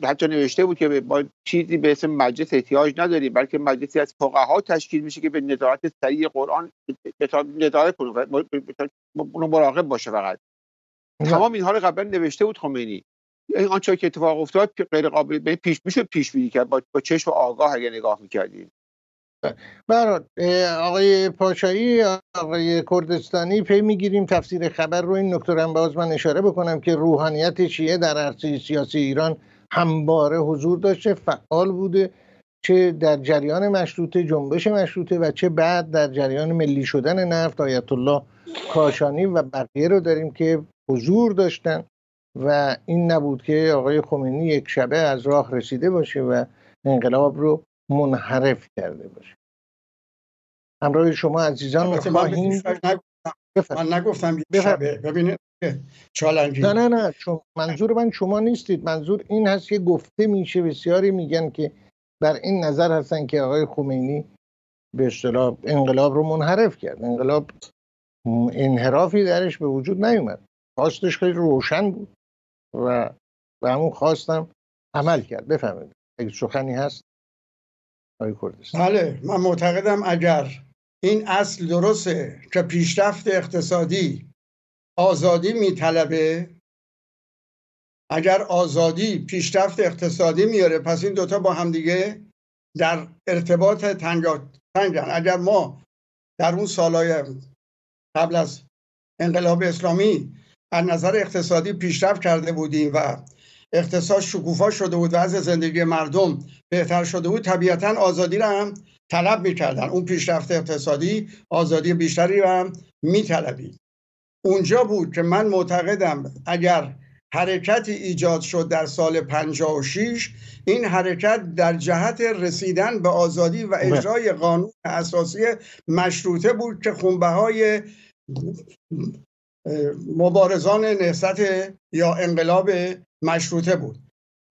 حتی نوشته بود که با چیزی به اسم مجلس احتیاج نداریم بلکه مجلسی از فقها تشکیل میشه که به نظارت سریع قرآن نظارت کنه مراقب باشه فقط. تمام اینها رو قبلا نوشته بود خمینی. این آنچه که اتفاق افتاد غیر قابل به پیش میشه پیش بینی کرد. با, با چشم آگاه اگه نگاه می‌کردیم برات آقای پاشایی آقای کردستانی پی می‌گیریم. تفسیر خبر رو این نکته هم باز من اشاره بکنم که روحانیت شیعه در عرصه سیاسی ایران. همواره حضور داشته فعال بوده. چه در جریان مشروطه جنبش مشروطه و چه بعد در جریان ملی شدن نفت آیت الله کاشانی و بقیه رو داریم که حضور داشتن. و این نبود که آقای خمینی یک شبه از راه رسیده باشه و انقلاب رو منحرف کرده باشه. همراه شما عزیزان خواهیم من نگفتم شبه. ببینید چالنجی. نه نه نه. چون منظور من شما نیستید. منظور این هست که گفته میشه بسیاری میگن که بر این نظر هستن که آقای خمینی به اصطلاح انقلاب رو منحرف کرد. انقلاب انحرافی درش به وجود نیومد. خواستش خیلی روشن بود. و به همون خواستم عمل کرد. بفهمید. اگه سخنی هست بله من معتقدم اگر این اصل درسته که پیشرفت اقتصادی آزادی میطلبه اگر آزادی پیشرفت اقتصادی میاره پس این دوتا با همدیگه در ارتباط تنگن. اگر ما در اون سالهای قبل از انقلاب اسلامی از نظر اقتصادی پیشرفت کرده بودیم و اقتصاد شکوفا شده بود و از زندگی مردم بهتر شده بود طبیعتا آزادی را هم طلب می‌کردن اون پیشرفت اقتصادی آزادی بیشتری را هم میطلبید اونجا بود که من معتقدم اگر حرکتی ایجاد شد در سال 56 این حرکت در جهت رسیدن به آزادی و بله. اجرای قانون اساسی مشروطه بود که خونبه های مبارزان نهست یا انقلاب مشروطه بود.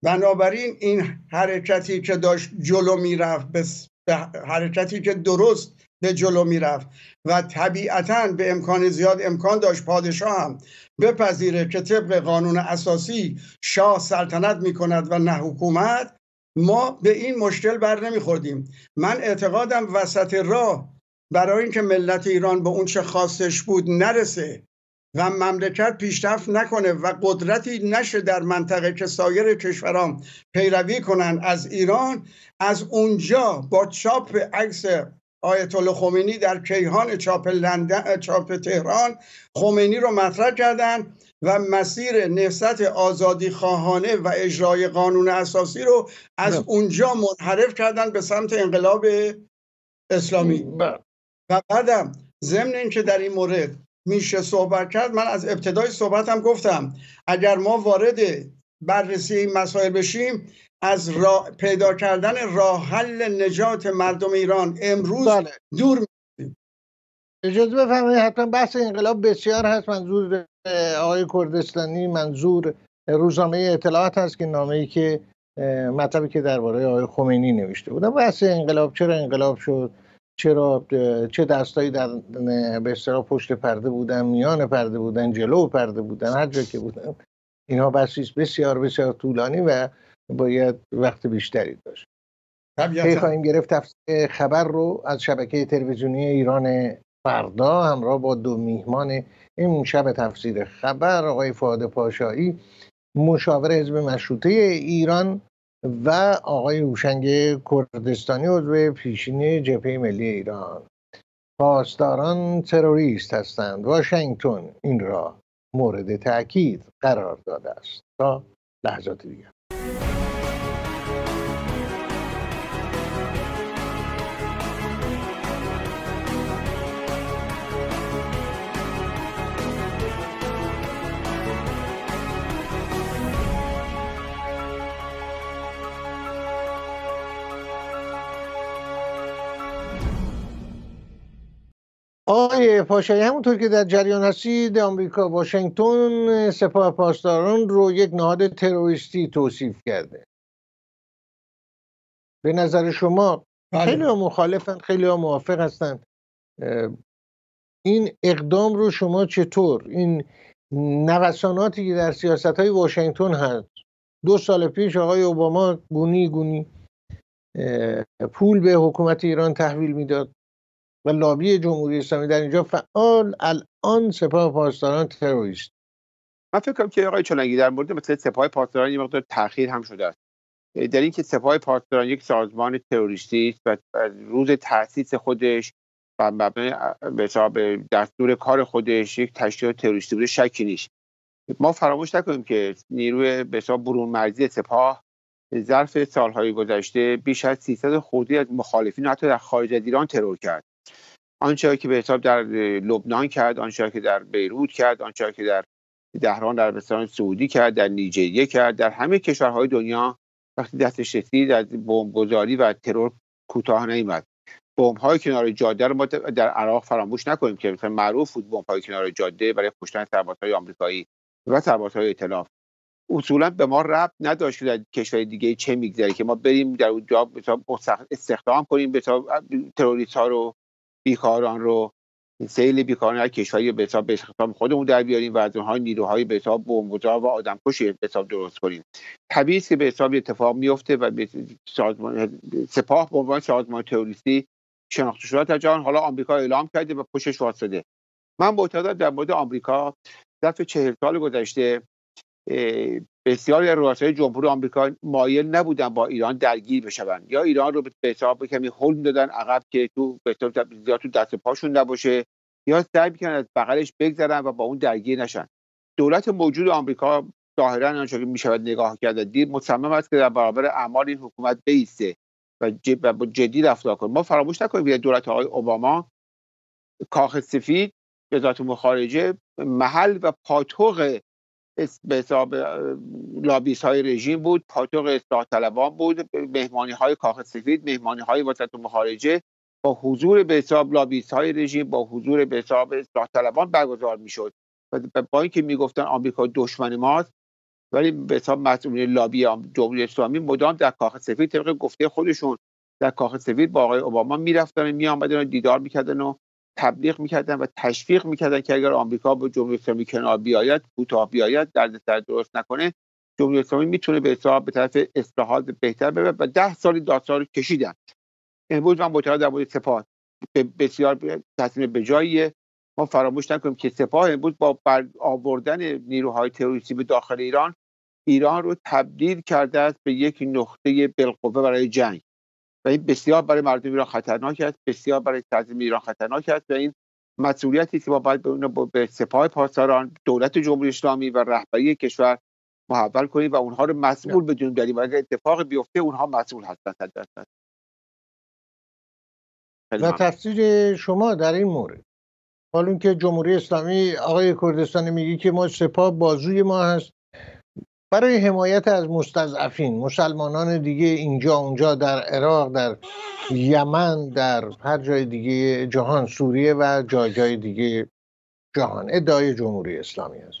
بنابراین این حرکتی که داشت جلو می‌رفت به حرکتی که درست به جلو می‌رفت و طبیعتا به امکان زیاد امکان داشت پادشاه هم بپذیره که طبق قانون اساسی شاه سلطنت می‌کند و نه حکومت ما به این مشکل بر نمیخوردیم. من اعتقادم وسط راه برای اینکه ملت ایران به اون چه خواستش بود نرسه. و مملکت پیشرفت نکنه و قدرتی نشه در منطقه که سایر کشوران پیروی کنن از ایران از اونجا با چاپ عکس آیت الله خمینی در کیهان چاپ لندن چاپ تهران خمینی رو مطرح کردن و مسیر نهضت آزادی خواهانه و اجرای قانون اساسی رو از بله. اونجا منحرف کردن به سمت انقلاب اسلامی بله. و بعدم ضمن اینکه در این مورد میشه صحبت کرد من از ابتدای صحبتم گفتم اگر ما وارد بررسی این مسائل بشیم از را... پیدا کردن راه حل نجات مردم ایران امروز بله. دور میشیم اجازه بفرمایید حتما بحث انقلاب بسیار هست. منظور آقای کردستانی منظور روزنامه اطلاعات هست که نامه ای که مطلبی که درباره آقای خمینی نوشته بودن بحث انقلاب چرا انقلاب شد؟ چرا چه دستایی در به اصطلاح پشت پرده بودن میان پرده بودن جلو پرده بودن هر جا که بودن. اینها بحثی بسیار بسیار طولانی و باید وقت بیشتری داشت. کی خواهیم گرفت خبر رو از شبکه تلویزیونی ایران فردا همراه با دو میهمان این شب تفسیر خبر آقای فاد پاشایی مشاور حزب مشروطه ایران و آقای هوشنگ کردستانی عضو پیشین جبهه ملی ایران. پاسداران تروریست هستند. واشنگتن این را مورد تاکید قرار داده است. تا لحظات دیگر. آقای پاشایی همونطور که در جریان هستید آمریکا واشنگتن سپاه پاسداران رو یک نهاد تروریستی توصیف کرده. به نظر شما بله. خیلی ها مخالفن خیلی ها موافق هستند این اقدام رو شما چطور؟ این نوساناتی که در سیاست های واشنگتن هست. دو سال پیش آقای اوباما گونی گونی پول به حکومت ایران تحویل می‌داد. و لابی جمهوری اسلامی در اینجا فعال الان سپاه پاسداران تروریست. من فکر کنم که آقای چلنگی در مورد مثل سپاه پاسداران یه مقدار تاخیر هم شده است. در اینکه سپاه پاسداران یک سازمان تروریستی است و روز تاسیس خودش و مبنای به دستور کار خودش یک تشکیلات تروریستی بوده شکی نیست. ما فراموش نکنیم که نیروی به برون مرزی سپاه ظرف سالهای گذشته بیش از 300 خودی از مخالفین حتی در خارج از ایران ترور کرد. آنچه که به حساب در لبنان کرد آنچه که در بیروت کرد آنچه که در دهران در بستان سعودی کرد در نیجریه کرد در همه کشورهای دنیا وقتی دستش رسید از بمبگذاری و ترور کوتاه نیامد بمب های کنار جاده رو ما در عراق فراموش نکنیم که مثلا معروف بود بمب های کنار جاده برای کشتن سربازهای آمریکایی و سربازهای ائتلاف. اصولا به ما ربط نداشت در کشور دیگه چه میگذره که ما بریم در اونجا استخدام کنیم به تروریست ها رو بیکاران رو سیل بیکاران هر کشوری به حساب به خودمون در بیاریم و از اونها نیروهای به حساب بمبگذار و آدمکشی به حساب درست کنیم. طبیعی که به حساب اتفاق میفته و به سپاه به عنوان سازمان تروریستی شناخته شده در جهان. حالا آمریکا اعلام کرده و پشتش واسطه من معتقدم در مورد آمریکا ظرف چهل سال گذشته بسیاری از رؤسای جمهور آمریکا مایل نبودن با ایران درگیر بشون یا ایران رو به حساب کمی هل دادن عقب که تو به زیاد تو دست پاشون نباشه یا سعی می‌کنن از بغلش بگذرن و با اون درگیر نشن. دولت موجود آمریکا ظاهرا آنچه که می‌شود نگاه کرد دید مصمم است که در برابر اعمال این حکومت بیسته و جدی رفتار کنه. ما فراموش نکنیم دولت آقای اوباما کاخ سفید وزارت خارجه محل و پاتوق به حساب لابیس های رژیم بود پاتوق اصلاح طلبان بود مهمانی های کاخ سفید مهمانی های وزارت خارجه. با حضور به حساب لابیس های رژیم با حضور به حساب اصلاح طلبان برگزار می‌شد. و با اینکه می‌گفتن آمریکا دشمن ماست ولی به حساب مسئولین لابی جمهوری اسلامی مدام در کاخ سفید طبق گفته خودشون در کاخ سفید با آقای اوباما می‌رفتن میآمدن و دیدار می‌کردن و تبلیغ می‌کردن و تشویق می‌کردن که اگر آمریکا با جمهوری اسلامی کنار بیاید کوتاه بیاید سر درست نکنه جمهوری اسلامی می‌تونه به حساب به طرف اصلاحات بهتر بره و ده سالی داستان رو کشیدن. امروز من معتقد در مورد سپاه. بسیار تصمیم به ما فراموش نکنیم که سپاه امروز با آوردن نیروهای تروریستی به داخل ایران ایران رو تبدیل کرده است به یک نقطه بالقوه برای جنگ. و این بسیار برای مردم ایران خطرناک است بسیار برای تنظیم ایران خطرناک است و این مسئولیتی که ما باید به, به سپاه پاسداران دولت جمهوری اسلامی و رهبری کشور محول کنیم و اونها رو مسئول بدونیم داریم و اگر اتفاق بیفته اونها مسئول هستند و تفسیر شما در این مورد. حالا که جمهوری اسلامی آقای کردستانی میگی که ما سپاه بازوی ما هست. برای حمایت از مستضعفین مسلمانان دیگه اینجا اونجا در عراق در یمن در هر جای دیگه جهان سوریه و جای جای دیگه جهان. ادعای جمهوری اسلامی است.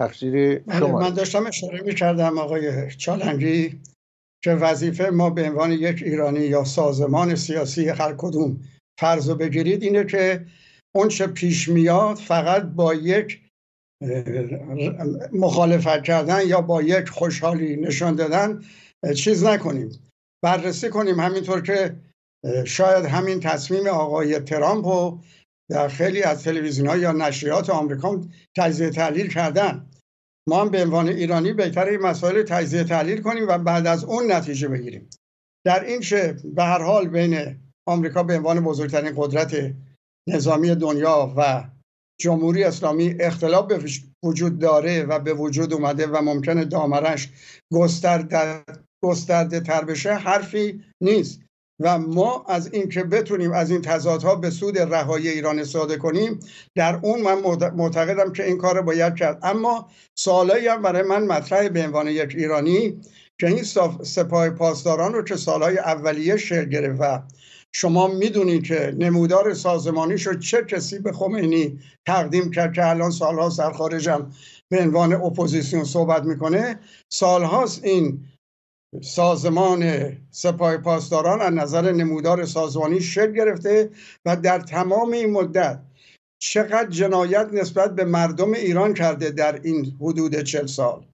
تفسیر بله، شما من داشتم اشاره می کردم آقای چالنگی که وظیفه ما به عنوان یک ایرانی یا سازمان سیاسی هر کدوم فرض بگیرید اینه که اون چه پیش میاد فقط با یک مخالفت کردن یا با یک خوشحالی نشان دادن چیز نکنیم. بررسی کنیم همینطور که شاید همین تصمیم آقای ترامپ رو در خیلی از تلویزیون ها یا نشریات آمریکا تجزیه تحلیل کردن. ما هم به عنوان ایرانی بهتر این مسائل تجزیه تحلیل کنیم و بعد از اون نتیجه بگیریم. در این چه به هر حال بین آمریکا به عنوان بزرگترین قدرت نظامی دنیا و جمهوری اسلامی اختلاف به وجود داره و به وجود اومده و ممکنه دامرش گسترده, گسترده تر بشه حرفی نیست. و ما از اینکه بتونیم از این تضادها به سود رهایی ایران استفاده کنیم در اون من معتقدم که این کار باید کرد. اما سالایی هم برای من مطرح به عنوان یک ایرانی که این سپاه پاسداران رو که سالهای اولیه شکل گرفت و شما می‌دونید که نمودار سازمانی شد چه کسی به خمینی تقدیم کرد که الان سالها در خارجم به عنوان اپوزیسیون صحبت می‌کنه؟ سالهاست این سازمان سپاه پاسداران از نظر نمودار سازمانی شکل گرفته و در تمام این مدت چقدر جنایت نسبت به مردم ایران کرده در این حدود چل سال؟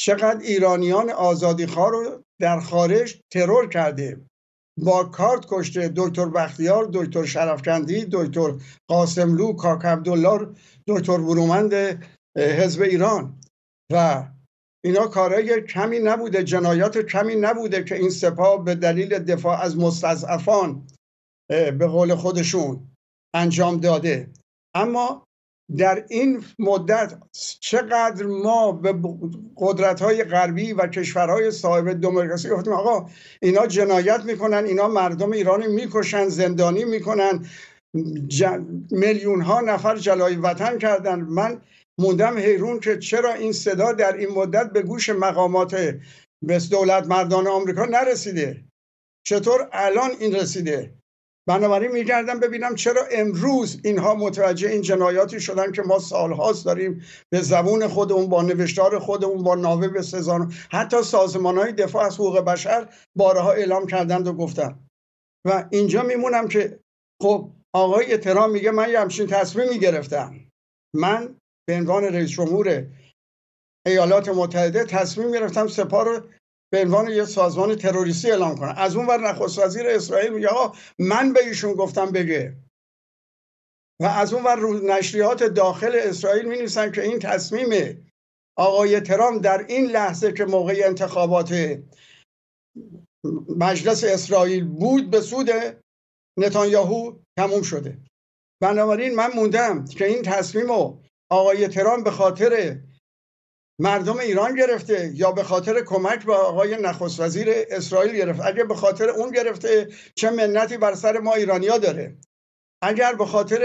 چقدر ایرانیان آزادیخواه رو در خارج ترور کرده؟ با کارت کشته دکتر بختیار دکتر شرفکندی دکتر قاسملو کاک عبدالله دکتر برومند حزب ایران. و اینا کارهای کمی نبوده جنایات کمی نبوده که این سپاه به دلیل دفاع از مستضعفان به قول خودشون انجام داده. اما در این مدت چقدر ما به قدرت های غربی و کشورهای صاحب دموکراسی گفتیم آقا اینا جنایت می‌کنن اینا مردم ایرانی می‌کشن زندانی می‌کنن میلیون ها نفر جلای وطن کردن. من موندم حیرون که چرا این صدا در این مدت به گوش مقامات بس دولت مردان آمریکا نرسیده. چطور الان این رسیده؟ بنابراین میگردم ببینم چرا امروز اینها متوجه این جنایاتی شدن که ما سالهاست داریم به زبون خودمون با نوشتار خودمون با ناوه به سزان حتی سازمان های دفاع از حقوق بشر بارها اعلام کردند و گفتن و اینجا میمونم که خب آقای ترام میگه من یه همچین تصمیمی گرفتم. من به عنوان رئیس جمهور ایالات متحده تصمیم گرفتم سپاه رو به عنوان یه سازمان تروریستی اعلام کنن. از اون ور نخست وزیر اسرائیل میگه آقا من به ایشون گفتم بگه. و از اون ور نشریات داخل اسرائیل می نویسن که این تصمیم آقای ترام در این لحظه که موقع انتخابات مجلس اسرائیل بود به سود نتانیاهو تموم شده. بنابراین من موندم که این تصمیم رو آقای ترام به خاطر مردم ایران گرفته یا به خاطر کمک به آقای نخست وزیر اسرائیل گرفته اگر به خاطر اون گرفته چه منتی بر سر ما ایرانیا داره؟ اگر به خاطر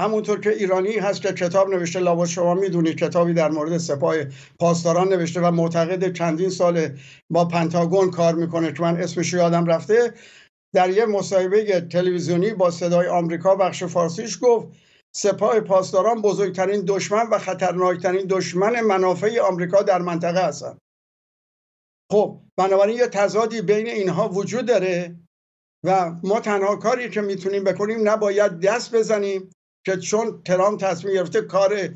همونطور که ایرانی هست که کتاب نوشته لابد شما می‌دونید کتابی در مورد سپاه پاسداران نوشته و معتقد چندین سال با پنتاگون کار می‌کنه که من اسمش یادم رفته در یه مصاحبه تلویزیونی با صدای آمریکا بخش فارسیش گفت سپاه پاسداران بزرگترین دشمن و خطرناکترین دشمن منافع آمریکا در منطقه هستند. خب بنابراین یه تضادی بین اینها وجود داره و ما تنها کاری که می‌تونیم بکنیم نباید دست بزنیم که چون ترام تصمیم گرفته کار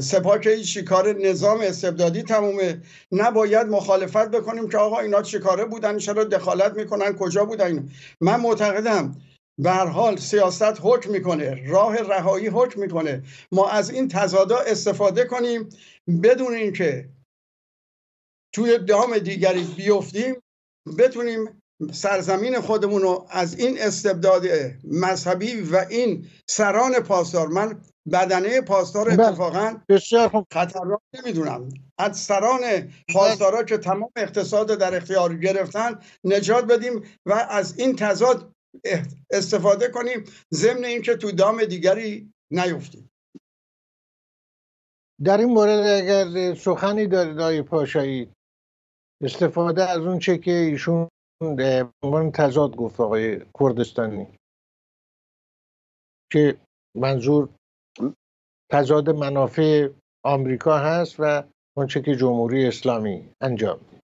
سپاه که هیچی کار نظام استبدادی تمومه نباید مخالفت بکنیم که آقا اینا چه کاره بودن چرا دخالت می‌کنن کجا بودن؟ من معتقدم به حال سیاست حکم می‌کنه راه رهایی حکم می‌کنه. ما از این تضادا استفاده کنیم بدون اینکه توی دام دیگری بیفتیم بتونیم سرزمین خودمون رو از این استبداد مذهبی و این سران پاسدار من بدنه پاسدار بله. اتفاقا بسیار خطرناک نمی‌دونم. از سران پاسدارا که تمام اقتصاد در اختیار گرفتن نجات بدیم و از این تضاد استفاده کنیم ضمن اینکه تو دام دیگری نیفتیم. در این مورد اگر سخنی دارید آقای پاشایی استفاده از اون چه که ایشون عنوان تضاد گفت آقای کردستانی که منظور تضاد منافع آمریکا هست و اونچه که جمهوری اسلامی انجام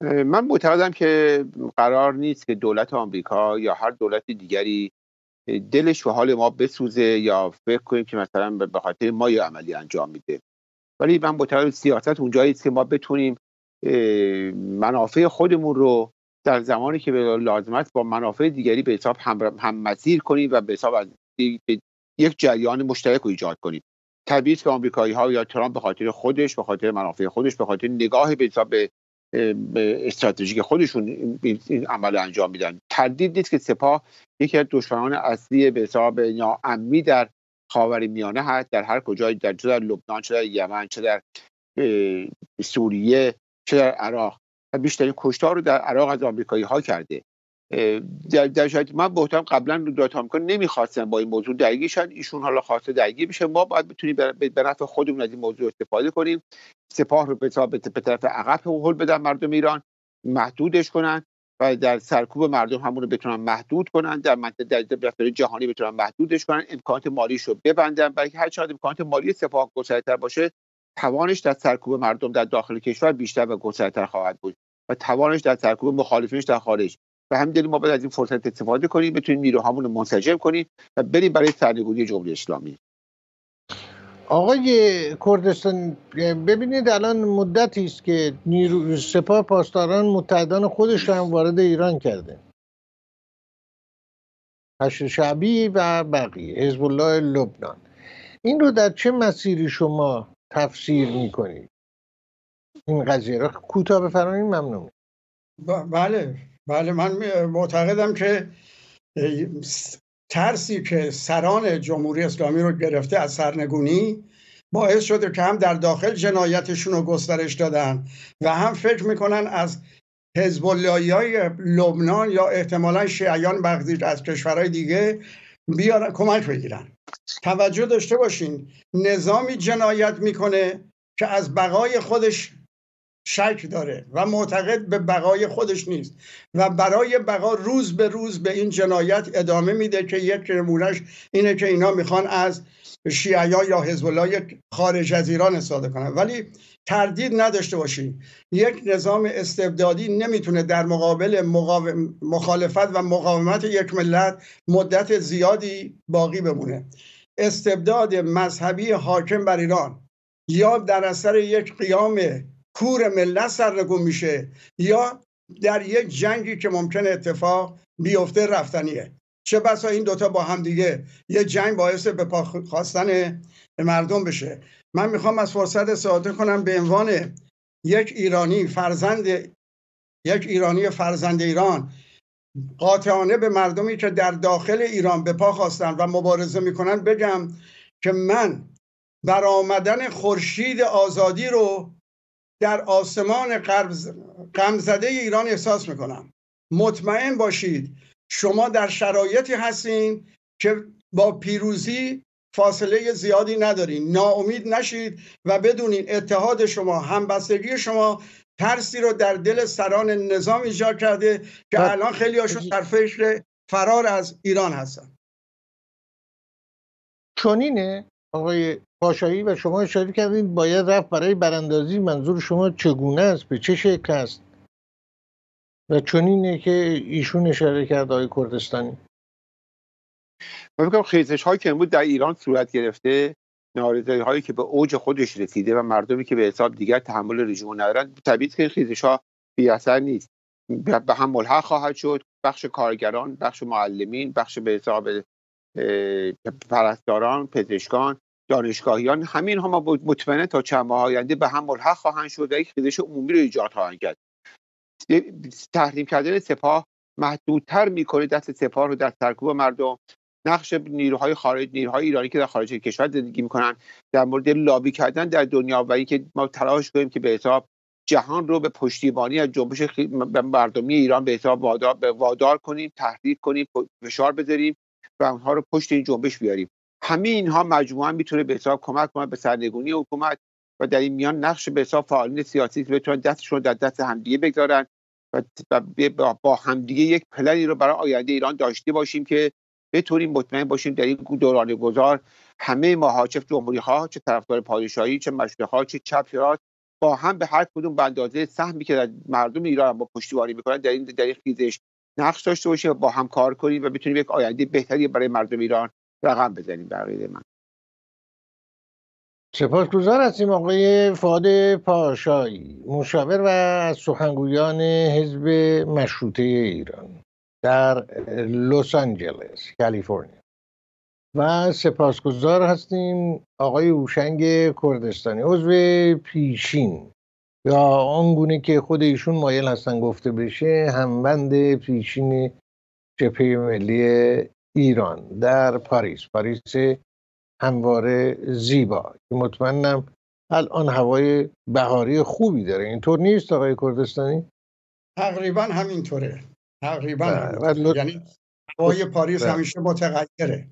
من معتقدم که قرار نیست که دولت آمریکا یا هر دولت دیگری دلش به حال ما بسوزه یا فکر کنیم که مثلا به خاطر ما یه عملی انجام میده. ولی من معتقدم سیاست اونجایی است که ما بتونیم منافع خودمون رو در زمانی که به لازمت با منافع دیگری به حساب هم, مسیر کنیم و به حساب یک جریان مشترک رو ایجاد کنیم. طبیعی که آمریکایی ها یا ترامپ به خاطر خودش به خاطر منافع خودش به خاطر نگاه به حساب استراتژیک خودشون این عمل انجام میدن. تردید نیست که سپاه یکی از دشمنان اصلی به حساب یا امی در خاور میانه هست در هر کجای در چه در لبنان چه در یمن چه در سوریه چه در عراق. و بیشترین کشتار رو در عراق از آمریکایی ها کرده. در, در شاید من بهتم قبلا دولت آمریکا نمی‌خواستن با این موضوع درگیر شد ایشون حالا خواسته درگیر بشه. ما باید بتونیم به نفع خودمون از این موضوع استفاده کنیم. سپاه رو به طرف عقب هل بدن مردم ایران محدودش کنن و در سرکوب مردم همون رو بتونن محدود کنن. در منطقه در جهانی بتونن محدودش کنن. امکانات مالیش رو ببندن. برای هر چقدر امکانات مالی سپاه گسترتر باشه توانش در سرکوب مردم در داخل کشور بیشتر و گسترتر خواهد بود و توانش در سرکوب مخالفینش در خارج و همین دلیل ما باید از این فرصت استفاده کنیم بتونیم نیروهامون رو منسجم کنیم و بریم برای سرنگونی جمهوری اسلامی. آقای کردستان ببینید الان مدتی است که نیرو سپاه پاسداران متحدان خودش رو هم وارد ایران کرده. حشر شعبی و بقیه حزب الله لبنان. این رو در چه مسیری شما تفسیر می‌کنید؟ این قضیه رو کوتاه بفرمایید ممنون. بله. بله من معتقدم که ترسی که سران جمهوری اسلامی رو گرفته از سرنگونی باعث شده که هم در داخل جنایتشون رو گسترش دادن و هم فکر می‌کنن از حزب های لبنان یا احتمالا شیعیان بغزی از کشورهای دیگه بیارن کمک بگیرن. توجه داشته باشین نظامی جنایت می‌کنه که از بقای خودش شک داره و معتقد به بقای خودش نیست و برای بقا روز به روز به این جنایت ادامه میده که یک نمونهش اینه که اینا می‌خوان از شیعیا یا حزب الله خارج از ایران استفاده کنن. ولی تردید نداشته باشین. یک نظام استبدادی نمی‌تونه در مقابل مخالفت و مقاومت یک ملت مدت زیادی باقی بمونه. استبداد مذهبی حاکم بر ایران یا در اثر یک قیام کور ملت سرنگون میشه یا در یک جنگی که ممکن اتفاق بیفته رفتنیه. چه بسا این دوتا با هم دیگه یه جنگ باعث به خواستن مردم بشه. من می‌خوام از فرصت استفاده کنم به عنوان یک ایرانی فرزند یک ایرانی فرزند ایران قاطعانه به مردمی که در داخل ایران به پا خواستن و مبارزه می‌کنن بگم که من برآمدن خورشید آزادی رو در آسمان غمزده ایران احساس می‌کنم. مطمئن باشید شما در شرایطی هستین که با پیروزی فاصله زیادی ندارین. ناامید نشید و بدونین اتحاد شما همبستگی شما ترسی رو در دل سران نظام ایجاد کرده که بله. الان خیلی هاشون در فکر فرار از ایران هستن. چونینه آقای پاشایی و شما اشاره کردید باید رفت برای براندازی منظور شما چگونه است؟ به چه شکل است؟ و چونینه که ایشون اشاره کرد آقای کردستانی. من فکر خیزش هایی که امروز در ایران صورت گرفته نارضایی هایی که به اوج خودش رسیده و مردمی که به حساب دیگر تحمل رژیم ندارن طبیعی که خیزش ها بی اثر نیست. به هم ملحق خواهد شد. بخش کارگران بخش معلمین بخش به حساب پرستاران پزشکان دانشگاهیان همین هم مطمئنه تا چند ماه آینده به هم ملحق خواهند شد و یک خیزش عمومی رو ایجاد خواهند کرد. تحریم کردن سپاه محدودتر می‌کنه دست سپاه رو در سرکوب مردم. نقش نیروهای خارج نیروهای ایرانی که در خارج کشور زندگی می‌کنن در مورد لابی کردن در دنیا و اینکه ما تلاش کنیم که به حساب جهان رو به پشتیبانی از جنبش مردمی ایران به حساب وادار, وادار کنیم تحریک کنیم فشار بذاریم و اونها رو پشت این جنبش بیاریم. همه اینها مجموعا می‌تونه به حساب کمک کنه به سرنگونی حکومت و در این میان نقش به حساب فعالین سیاسی که بتونن دستشون در دست همدیگه بگذارن و با همدیگه یک پلنی رو برای آینده ایران داشته باشیم که بتونیم مطمئن باشیم در این دوران گذار همه ما چه جمهوری ها چه طرفدار پادشاهی چه مشروطه چه چپ با هم به هر کدوم به اندازه سهمی که در مردم ایران با پشتیبانی می‌کنن در این در این خیزش نقش داشته باشیم و با هم کار کنیم و بتونیم یک آینده بهتری برای مردم ایران رقم بزنیم بقیه من. سپاسگزار هستیم آقای فاد پاشایی مشاور و سخنگویان حزب مشروطه ایران در لس آنجلس کالیفرنیا. و سپاسگزار هستیم آقای اوشنگ کردستانی عضو پیشین. یا آنگونه که خود ایشون مایل هستن گفته بشه همبند پیشین جبهه ملی ایران در پاریس. پاریس همواره زیبا. که مطمئنم الان هوای بهاری خوبی داره. اینطور نیست آقای کردستانی؟ تقریبا همینطوره. تقریبا بله، یعنی هوای پاریس بله. همیشه متغیره.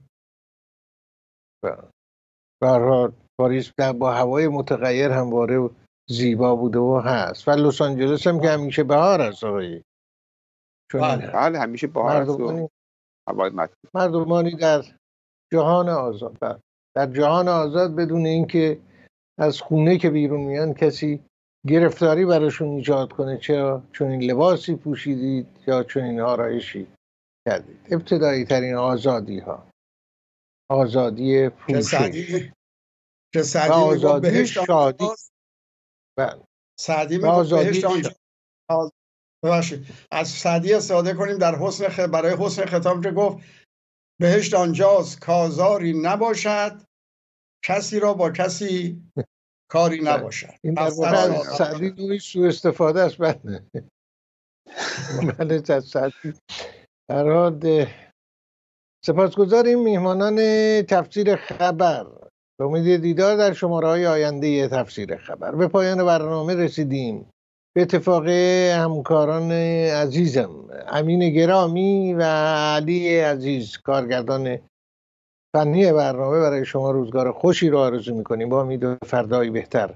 برای پاریس با هوای متغیر همواره زیبا بوده و هست. و لس آنجلس هم که همیشه بهار است آقای. بله. بله همیشه بهار مردمانی, مردمانی در جهان آزاد در جهان آزاد بدون اینکه از خونه که بیرون میان کسی گرفتاری براشون ایجاد کنه چرا چون این لباسی پوشیدید یا چون این آرایشی کردید. ابتدایی ترین آزادی ها آزادی پوشش که سعدی آزادی شادی. بله. سعدی آزادی از سعدی استفاده کنیم در حسن خ... برای حسن خطاب که گفت بهشت آنجاست کازاری نباشد کسی را با کسی کاری بله. نباشد. این سعدی دوی سو استفاده است بله. بله سعدی. در سپاسگزاریم میهمانان تفسیر خبر. به امید دیدار در شماره های آینده تفسیر خبر. به پایان برنامه رسیدیم. به اتفاق همکاران عزیزم امین گرامی و علی عزیز کارگردان فنی برنامه برای شما روزگار خوشی رو آرزو می‌کنیم. با امید فردایی بهتر.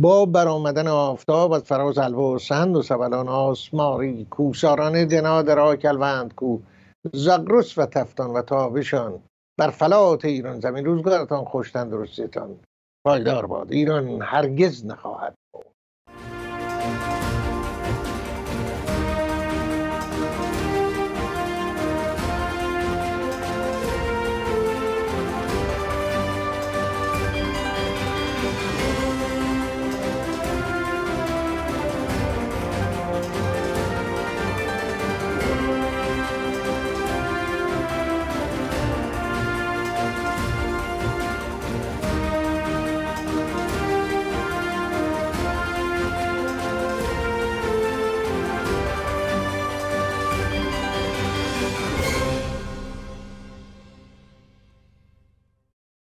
با برآمدن آفتاب از فراز الوا و سند و سبلان آسماری کوساران دنا درا کلوند کو. زغرس و تفتان و تابشان بر فلات ایران زمین. روزگارتان خوش تندرستیتان پایدار باد. ایران هرگز نخواهد